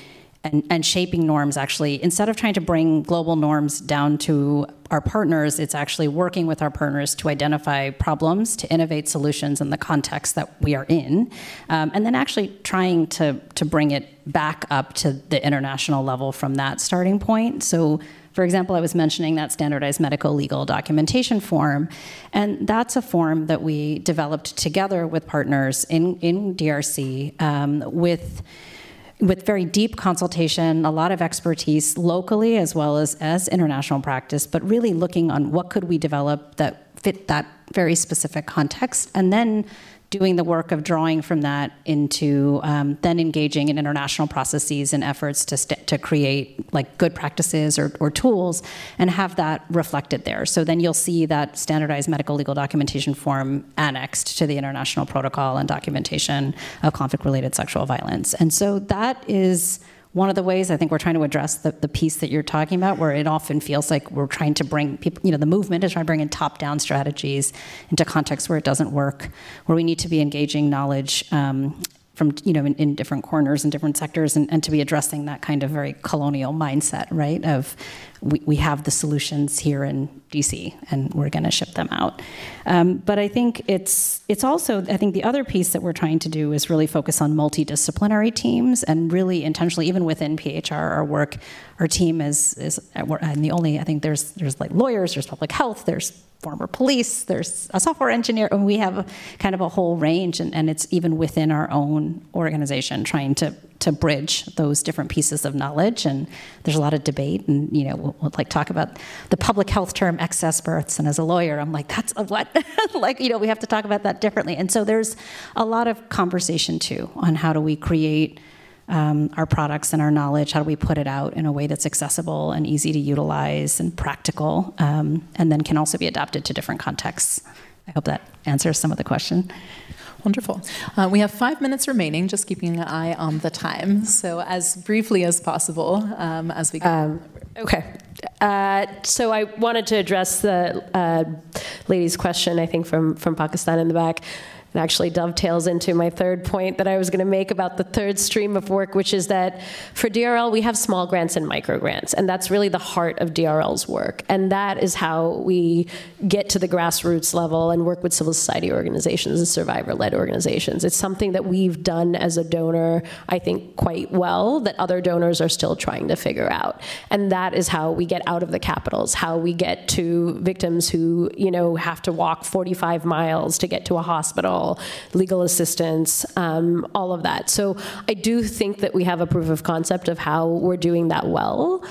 and, and shaping norms actually. Instead of trying to bring global norms down to our partners it's actually working with our partners to identify problems to innovate solutions in the context that we are in um, and then actually trying to, to bring it back up to the international level from that starting point. So for example, I was mentioning that standardized medical legal documentation form, and that's a form that we developed together with partners in, in DRC um, with with very deep consultation, a lot of expertise locally as well as as international practice, but really looking on what could we develop that fit that very specific context, and then doing the work of drawing from that into um, then engaging in international processes and efforts to, to create like good practices or, or, tools and have that reflected there. So then you'll see that standardized medical legal documentation form annexed to the international protocol and documentation of conflict related sexual violence. And so that is one of the ways I think we're trying to address the, the piece that you're talking about, where it often feels like we're trying to bring people, you know, the movement is trying to bring in top down strategies into contexts where it doesn't work, where we need to be engaging knowledge um, from you know in, in, different corners and different sectors and, and, to be addressing that kind of very colonial mindset right of we, we have the solutions here in dc and we're going to ship them out. Um, but i think it's it's also i think the other piece that we're trying to do is really focus on multidisciplinary teams and really intentionally even within phr our work our team is is and the only i think there's there's like lawyers there's public health there's former police, there's a software engineer, and we have a, kind of a whole range, and, and, it's even within our own organization trying to to bridge those different pieces of knowledge. And there's a lot of debate, and you know, we'll, we'll like talk about the public health term excess births, and as a lawyer, I'm like, that's a what? like, you know, we have to talk about that differently. And so there's a lot of conversation too on how do we create um, our products and our knowledge? How do we put it out in a way that's accessible and easy to utilize and practical, um, and then can also be adapted to different contexts? I hope that answers some of the question. Wonderful. Uh, we have five minutes remaining, just keeping an eye on the time. So, as briefly as possible, um, as we go. Um, okay. Uh, so, I wanted to address the uh, lady's question, I think, from, from Pakistan in the back. It actually dovetails into my third point that I was going to make about the third stream of work, which is that for DRL, we have small grants and micro grants, and that's really the heart of DRL's work. And that is how we get to the grassroots level and work with civil society organizations and survivor led organizations. It's something that we've done as a donor, I think, quite well, that other donors are still trying to figure out. And that is how we get out of the capitals, how we get to victims who, you know, have to walk 45 miles to get to a hospital legal assistance, um, all of that. So I do think that we have a proof of concept of how we're doing that well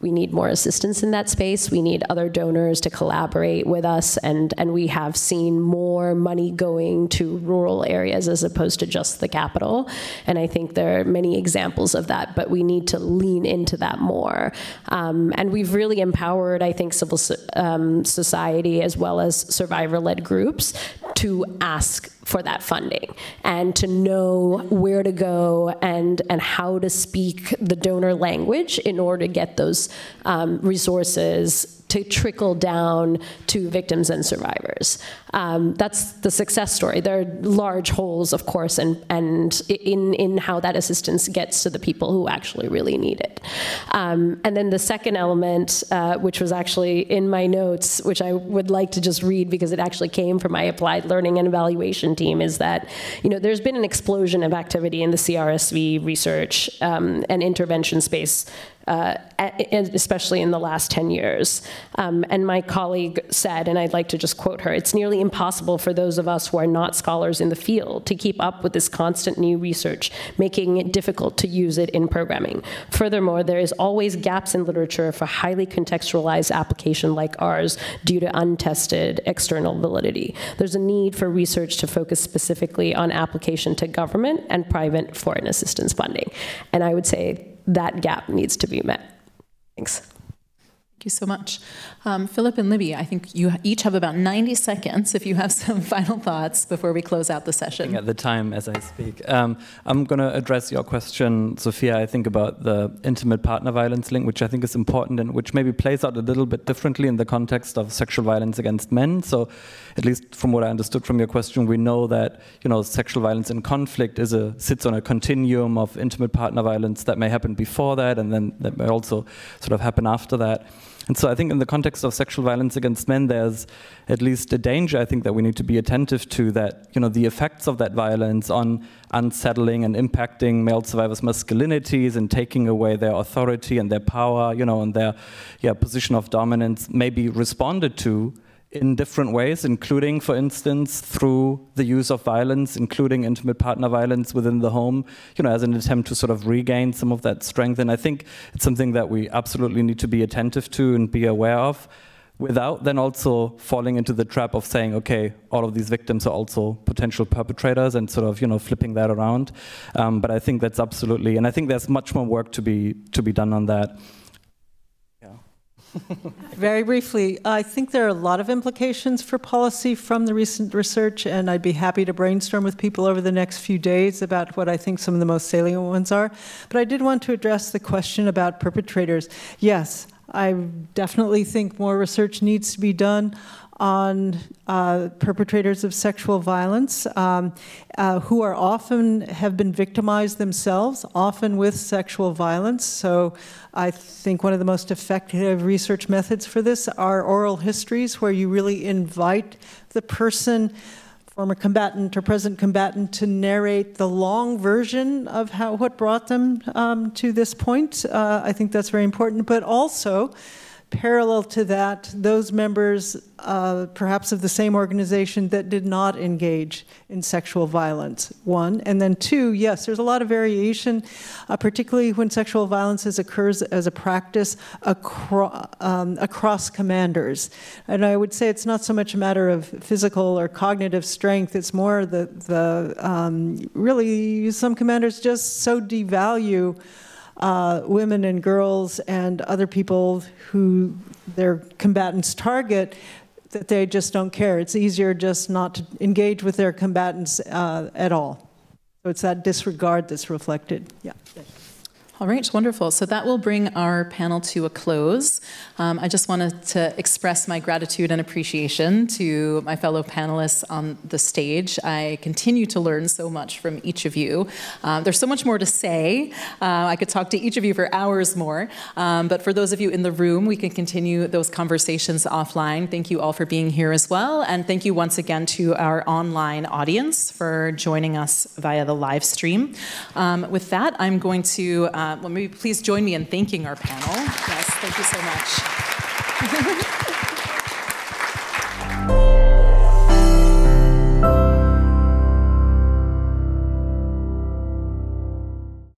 we need more assistance in that space. We need other donors to collaborate with us, and, and we have seen more money going to rural areas as opposed to just the capital. And I think there are many examples of that, but we need to lean into that more. Um, and we've really empowered, I think, civil um, society as well as survivor led groups to ask for that funding and to know where to go and, and how to speak the donor language in order to get those um, resources to trickle down to victims and survivors. Um, that's the success story. There are large holes, of course, and, and in, in how that assistance gets to the people who actually really need it. Um, and then the second element, uh, which was actually in my notes, which I would like to just read because it actually came from my applied learning and evaluation team, is that you know there's been an explosion of activity in the CRSV research um, and intervention space uh, especially in the last 10 years. Um, and my colleague said, and I'd like to just quote her it's nearly impossible for those of us who are not scholars in the field to keep up with this constant new research, making it difficult to use it in programming. Furthermore, there is always gaps in literature for highly contextualized application like ours due to untested external validity. There's a need for research to focus specifically on application to government and private foreign assistance funding. And I would say that gap needs to be met. Thanks you so much. Um, Philip and Libby, I think you each have about 90 seconds if you have some final thoughts before we close out the session. At the time as I speak. Um, I'm going to address your question, Sophia, I think about the intimate partner violence link, which I think is important and which maybe plays out a little bit differently in the context of sexual violence against men. So at least from what I understood from your question, we know that, you know, sexual violence in conflict is a, sits on a continuum of intimate partner violence that may happen before that and then that may also sort of happen after that. And so I think in the context of sexual violence against men, there's at least a danger I think that we need to be attentive to that, you know, the effects of that violence on unsettling and impacting male survivors' masculinities and taking away their authority and their power, you know, and their yeah, position of dominance may be responded to in different ways, including, for instance, through the use of violence, including intimate partner violence within the home, you know, as an attempt to sort of regain some of that strength. And I think it's something that we absolutely need to be attentive to and be aware of, without then also falling into the trap of saying, okay, all of these victims are also potential perpetrators and sort of, you know, flipping that around. Um, but I think that's absolutely, and I think there's much more work to be to be done on that. Very briefly, I think there are a lot of implications for policy from the recent research, and I'd be happy to brainstorm with people over the next few days about what I think some of the most salient ones are. But I did want to address the question about perpetrators. Yes, I definitely think more research needs to be done on uh, perpetrators of sexual violence um, uh, who are often have been victimized themselves, often with sexual violence. So I think one of the most effective research methods for this are oral histories where you really invite the person former combatant or present combatant to narrate the long version of how what brought them um, to this point. Uh, I think that's very important, but also Parallel to that, those members, uh, perhaps of the same organization, that did not engage in sexual violence, one. And then two, yes, there's a lot of variation, uh, particularly when sexual violence occurs as a practice acro um, across commanders. And I would say it's not so much a matter of physical or cognitive strength, it's more the, the um, really, some commanders just so devalue uh, women and girls and other people who their combatants target that they just don't care. It's easier just not to engage with their combatants uh, at all. So it's that disregard that's reflected. Yeah. All right, wonderful. So that will bring our panel to a close. Um, I just wanted to express my gratitude and appreciation to my fellow panelists on the stage. I continue to learn so much from each of you. Um, there's so much more to say. Uh, I could talk to each of you for hours more. Um, but for those of you in the room, we can continue those conversations offline. Thank you all for being here as well. And thank you once again to our online audience for joining us via the live stream. Um, with that, I'm going to uh, well, maybe please join me in thanking our panel. Yes, thank you so much.